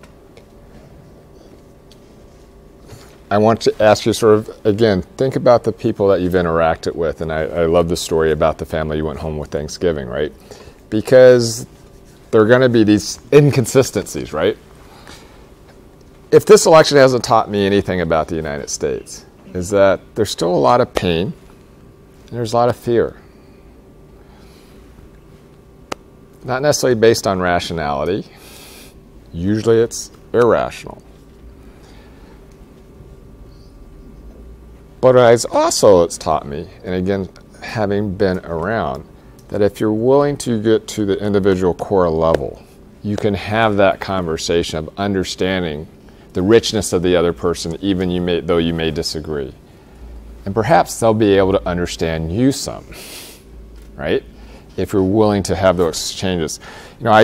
Speaker 1: I want to ask you sort of again think about the people that you've interacted with, and I, I love the story about the family you went home with Thanksgiving, right? Because there are going to be these inconsistencies, right? If this election hasn't taught me anything about the United States, is that there's still a lot of pain and there's a lot of fear. Not necessarily based on rationality, usually it's irrational. But it's also it's taught me, and again, having been around, that if you're willing to get to the individual core level, you can have that conversation of understanding the richness of the other person, even you may, though you may disagree. And perhaps they'll be able to understand you some, right? If you're willing to have those exchanges. You know, I,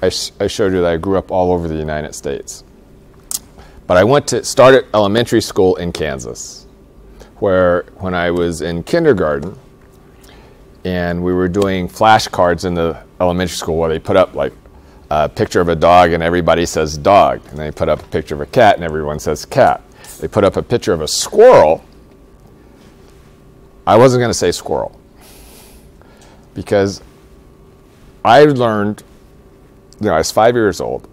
Speaker 1: I, I showed you that I grew up all over the United States. But I went to start at elementary school in Kansas, where when I was in kindergarten, and we were doing flashcards in the elementary school where they put up like a picture of a dog and everybody says dog, and they put up a picture of a cat and everyone says cat. They put up a picture of a squirrel. I wasn't going to say squirrel because I learned, you know, I was five years old.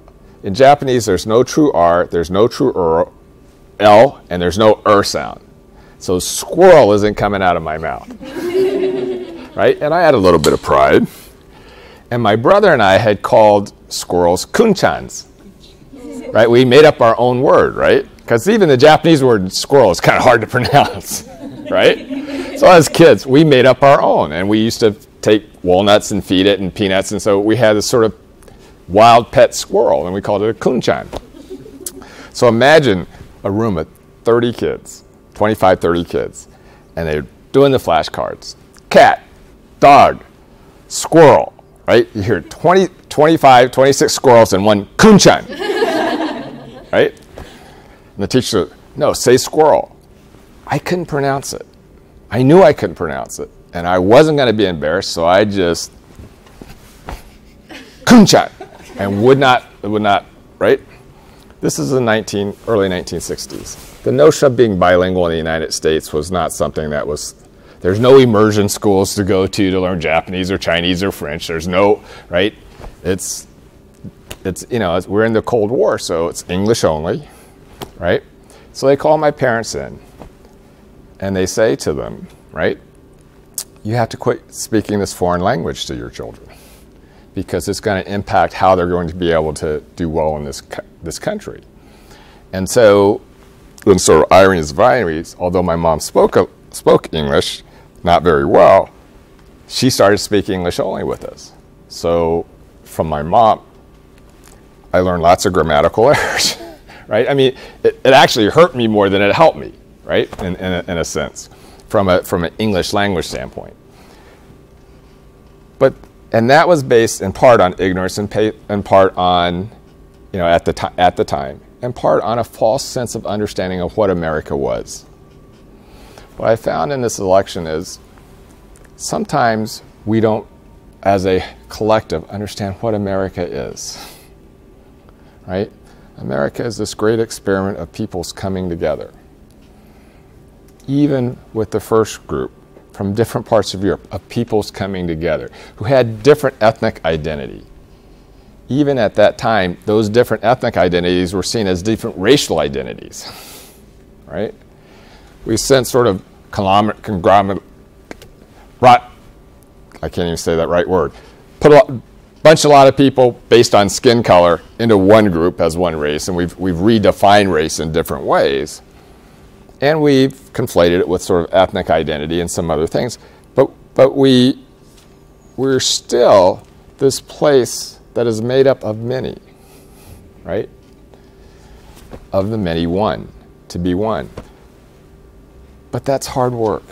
Speaker 1: In Japanese, there's no true R, there's no true er, L, and there's no er sound. So squirrel isn't coming out of my mouth. right? And I had a little bit of pride. And my brother and I had called squirrels kunchans. Right? We made up our own word, right? Because even the Japanese word squirrel is kind of hard to pronounce. right? So as kids, we made up our own. And we used to take walnuts and feed it and peanuts. And so we had this sort of wild pet squirrel, and we called it a kunchan. So imagine a room of 30 kids, 25, 30 kids, and they're doing the flashcards. Cat, dog, squirrel, right? You hear 20, 25, 26 squirrels and one kunchan, right? And the teacher said, no, say squirrel. I couldn't pronounce it. I knew I couldn't pronounce it, and I wasn't going to be embarrassed, so I just kunchan and would not, would not, right? This is the 19, early 1960s. The notion of being bilingual in the United States was not something that was, there's no immersion schools to go to to learn Japanese or Chinese or French. There's no, right? It's, it's you know, it's, we're in the Cold War, so it's English only, right? So they call my parents in and they say to them, right, you have to quit speaking this foreign language to your children because it's going to impact how they're going to be able to do well in this, this country. And so, in sort of ironies of ironies, although my mom spoke, uh, spoke English not very well, she started speaking English only with us. So, from my mom, I learned lots of grammatical errors, right? I mean, it, it, actually hurt me more than it helped me, right? In, in, a, in a sense, from, a, from an English language standpoint. But and that was based in part on ignorance and pay, in part on, you know, at the, at the time, and part on a false sense of understanding of what America was. What I found in this election is sometimes we don't, as a collective, understand what America is. Right? America is this great experiment of peoples coming together. Even with the first group from different parts of Europe, of peoples coming together who had different ethnic identity. Even at that time, those different ethnic identities were seen as different racial identities. Right? We sent sort of conglomerate, brought, I can't even say that right word, put a bunch a lot of people based on skin color into one group as one race, and we've, we've redefined race in different ways. And we've conflated it with sort of ethnic identity and some other things. But, but we, we're still this place that is made up of many, right? Of the many one, to be one. But that's hard work.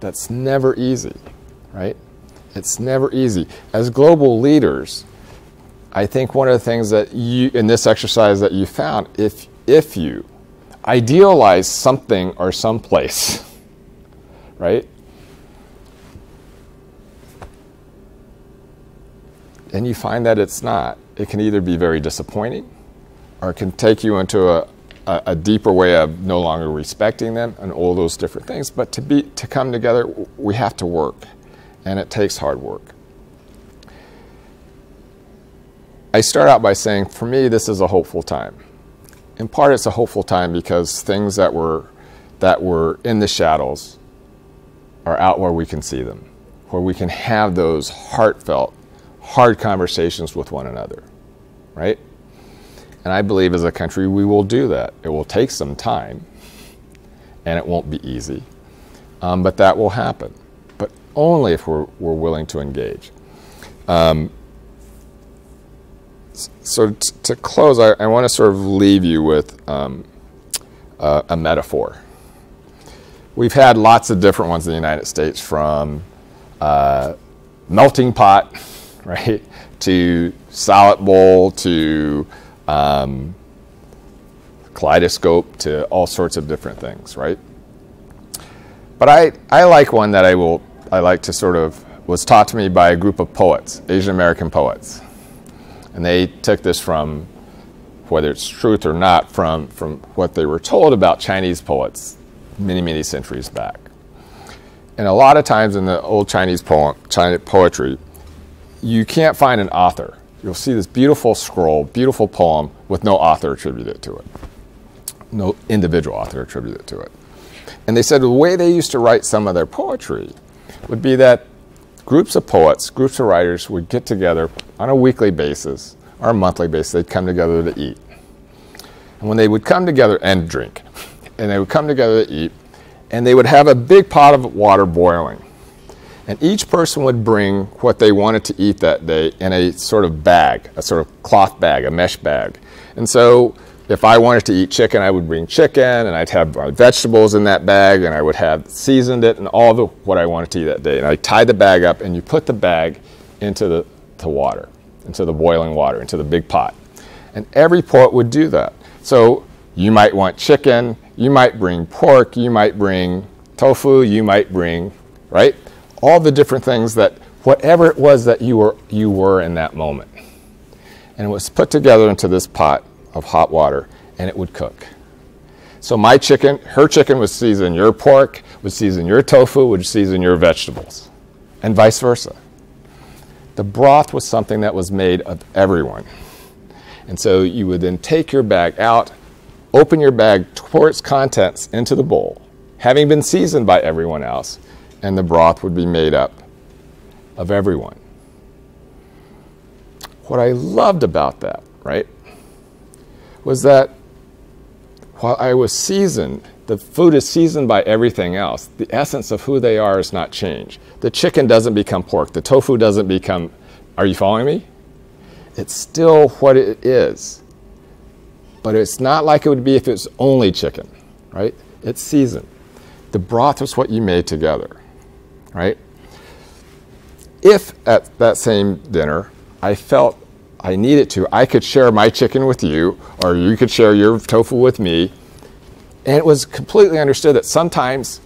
Speaker 1: That's never easy, right? It's never easy. As global leaders, I think one of the things that you, in this exercise that you found, if, if you idealize something or someplace, right? And you find that it's not, it can either be very disappointing or it can take you into a, a, a, deeper way of no longer respecting them and all those different things. But to be to come together, we have to work, and it takes hard work. I start out by saying, for me, this is a hopeful time. In part, it's a hopeful time because things that were that were in the shadows are out where we can see them, where we can have those heartfelt, hard conversations with one another, right? And I believe as a country we will do that. It will take some time and it won't be easy, um, but that will happen. But only if we're, we're willing to engage. Um, so to close, I, I want to sort of leave you with um, uh, a metaphor. We've had lots of different ones in the United States, from uh, melting pot, right, to salad bowl, to um, kaleidoscope to all sorts of different things, right? But I, I like one that I will I like to sort of was taught to me by a group of poets, Asian American poets, and they took this from whether it's truth or not from from what they were told about Chinese poets many many centuries back. And a lot of times in the old Chinese poem, Chinese poetry, you can't find an author you'll see this beautiful scroll, beautiful poem with no author attributed to it, no individual author attributed to it. And they said the way they used to write some of their poetry would be that groups of poets, groups of writers would get together on a weekly basis or a monthly basis. They'd come together to eat. And when they would come together and drink, and they would come together to eat, and they would have a big pot of water boiling. And each person would bring what they wanted to eat that day in a sort of bag, a sort of cloth bag, a mesh bag. And so if I wanted to eat chicken, I would bring chicken and I'd have my vegetables in that bag and I would have seasoned it and all the what I wanted to eat that day. And I tied the bag up and you put the bag into the to water, into the boiling water, into the big pot. And every port would do that. So you might want chicken, you might bring pork, you might bring tofu, you might bring, right? All the different things that whatever it was that you were you were in that moment. And it was put together into this pot of hot water and it would cook. So my chicken, her chicken would season your pork, would season your tofu, would season your vegetables, and vice versa. The broth was something that was made of everyone. And so you would then take your bag out, open your bag, pour its contents into the bowl, having been seasoned by everyone else, and the broth would be made up of everyone. What I loved about that, right, was that while I was seasoned, the food is seasoned by everything else. The essence of who they are is not changed. The chicken doesn't become pork. The tofu doesn't become. Are you following me? It's still what it is. But it's not like it would be if it was only chicken, right? It's seasoned. The broth is what you made together right? If at that same dinner I felt I needed to, I could share my chicken with you, or you could share your tofu with me. And it was completely understood that sometimes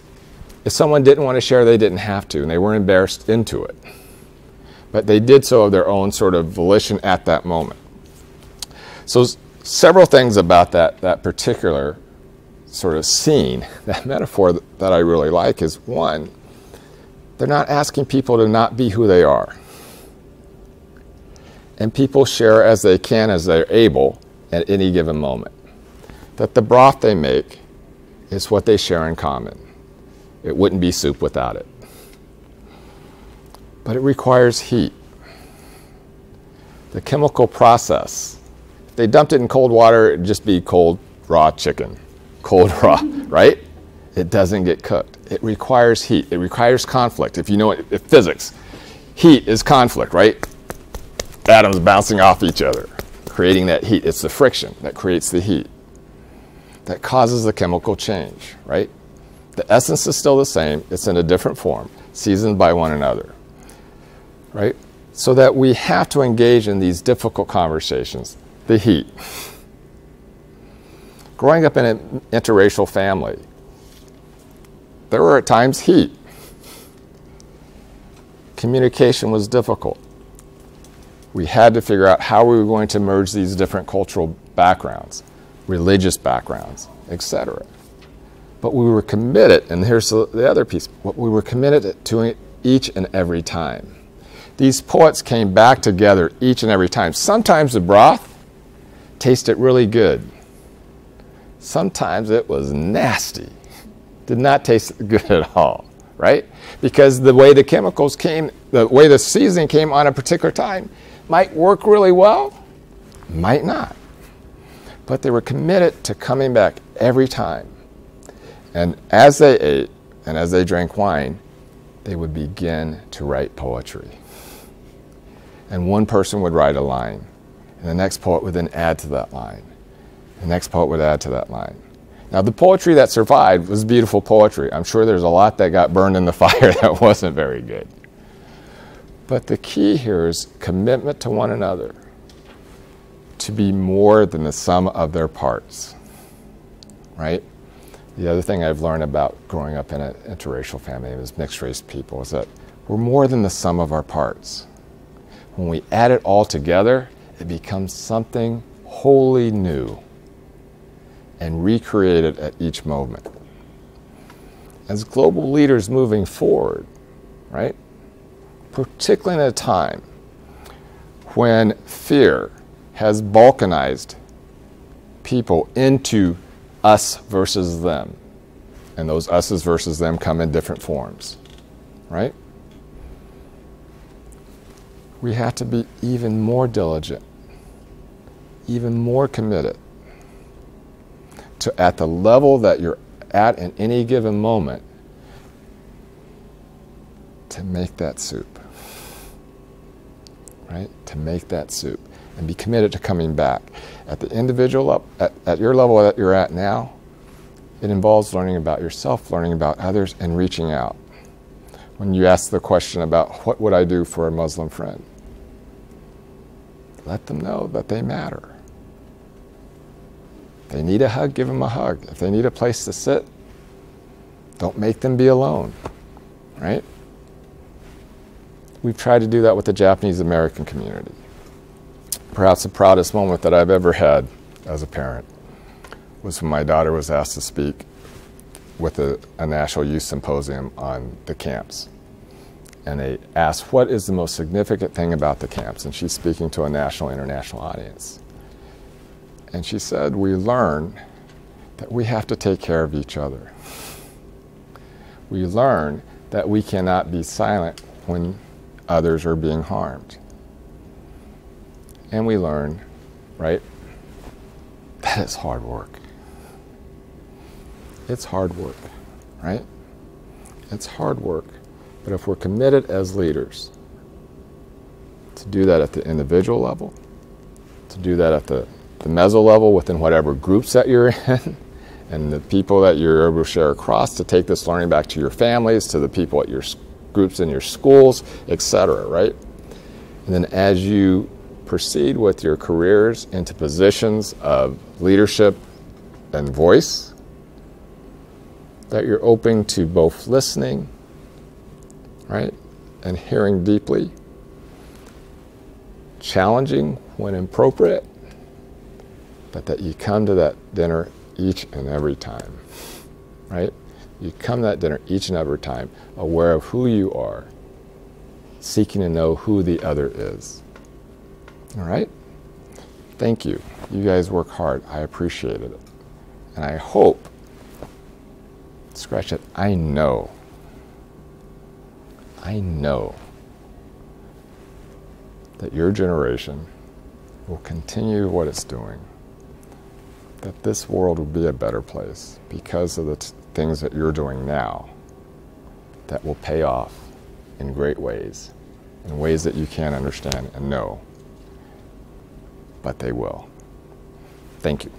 Speaker 1: If someone didn't want to share, they didn't have to, and they weren't embarrassed into it. But they did so of their own sort of volition at that moment. So, several things about that, that particular sort of scene, that metaphor that, that I really like is one, they're not asking people to not be who they are. And people share as they can, as they're able, at any given moment. That the broth they make is what they share in common. It wouldn't be soup without it. But it requires heat. The chemical process. If they dumped it in cold water, it'd just be cold, raw chicken. Cold, raw, right? It doesn't get cooked. It requires heat. It requires conflict. If you know it, if physics, heat is conflict, right? Atoms bouncing off each other, creating that heat. It's the friction that creates the heat that causes the chemical change, right? The essence is still the same, it's in a different form, seasoned by one another, right? So that we have to engage in these difficult conversations. The heat. Growing up in an interracial family, there were at times heat. Communication was difficult. We had to figure out how we were going to merge these different cultural backgrounds, religious backgrounds, etc. But we were committed, and here's the the other piece what we were committed to each and every time. These poets came back together each and every time. Sometimes the broth tasted really good, sometimes it was nasty, did not taste good at all, right? Because the way the chemicals came, the way the seasoning came on a particular time might work really well, might not. But they were committed to coming back every time. And as they ate and as they drank wine, they would begin to write poetry. And one person would write a line, and the next poet would then add to that line. The next poet would add to that line. Now, the poetry that survived was beautiful poetry. I'm sure there's a lot that got burned in the fire that wasn't very good. But the key here is commitment to one another to be more than the sum of their parts. Right? The other thing I've learned about growing up in an interracial family as mixed race people is that we're more than the sum of our parts. When we add it all together, it becomes something wholly new and recreate it at each moment. As global leaders moving forward, right? Particularly in a time when fear has balkanized people into us versus them. And those us's versus them come in different forms, right? We have to be even more diligent, even more committed to at the level that you're at in any given moment to make that soup. Right? To make that soup and be committed to coming back. At the individual up at, at your level that you're at now, it involves learning about yourself, learning about others, and reaching out. When you ask the question about what would I do for a Muslim friend, let them know that they matter. They need a hug, give them a hug. If they need a place to sit, don't make them be alone, right? We've tried to do that with the Japanese American community. Perhaps the proudest moment that I've ever had as a parent was when my daughter was asked to speak with a, a national youth symposium on the camps. And they asked, What is the most significant thing about the camps? And she's speaking to a national international audience. And she said, We learn that we have to take care of each other. We learn that we cannot be silent when others are being harmed. And we learn, right, that it's hard work. It's hard work, right? It's hard work. But if we're committed as leaders to do that at the individual level, to do that at the, the meso level within whatever groups that you're in, and the people that you're able to share across, to take this learning back to your families, to the people at your groups in your schools, etc., right? And then as you proceed with your careers into positions of leadership and voice, that you're open to both listening, right, and hearing deeply, challenging when appropriate, but that you come to that dinner each and every time, right? You come to that dinner each and every time aware of who you are, seeking to know who the other is. All right? Thank you. You guys work hard. I appreciate it. And I hope, scratch it, I know, I know that your generation will continue what it's doing, that this world will be a better place because of the things that you're doing now that will pay off in great ways, in ways that you can't understand and know, but they will. Thank you.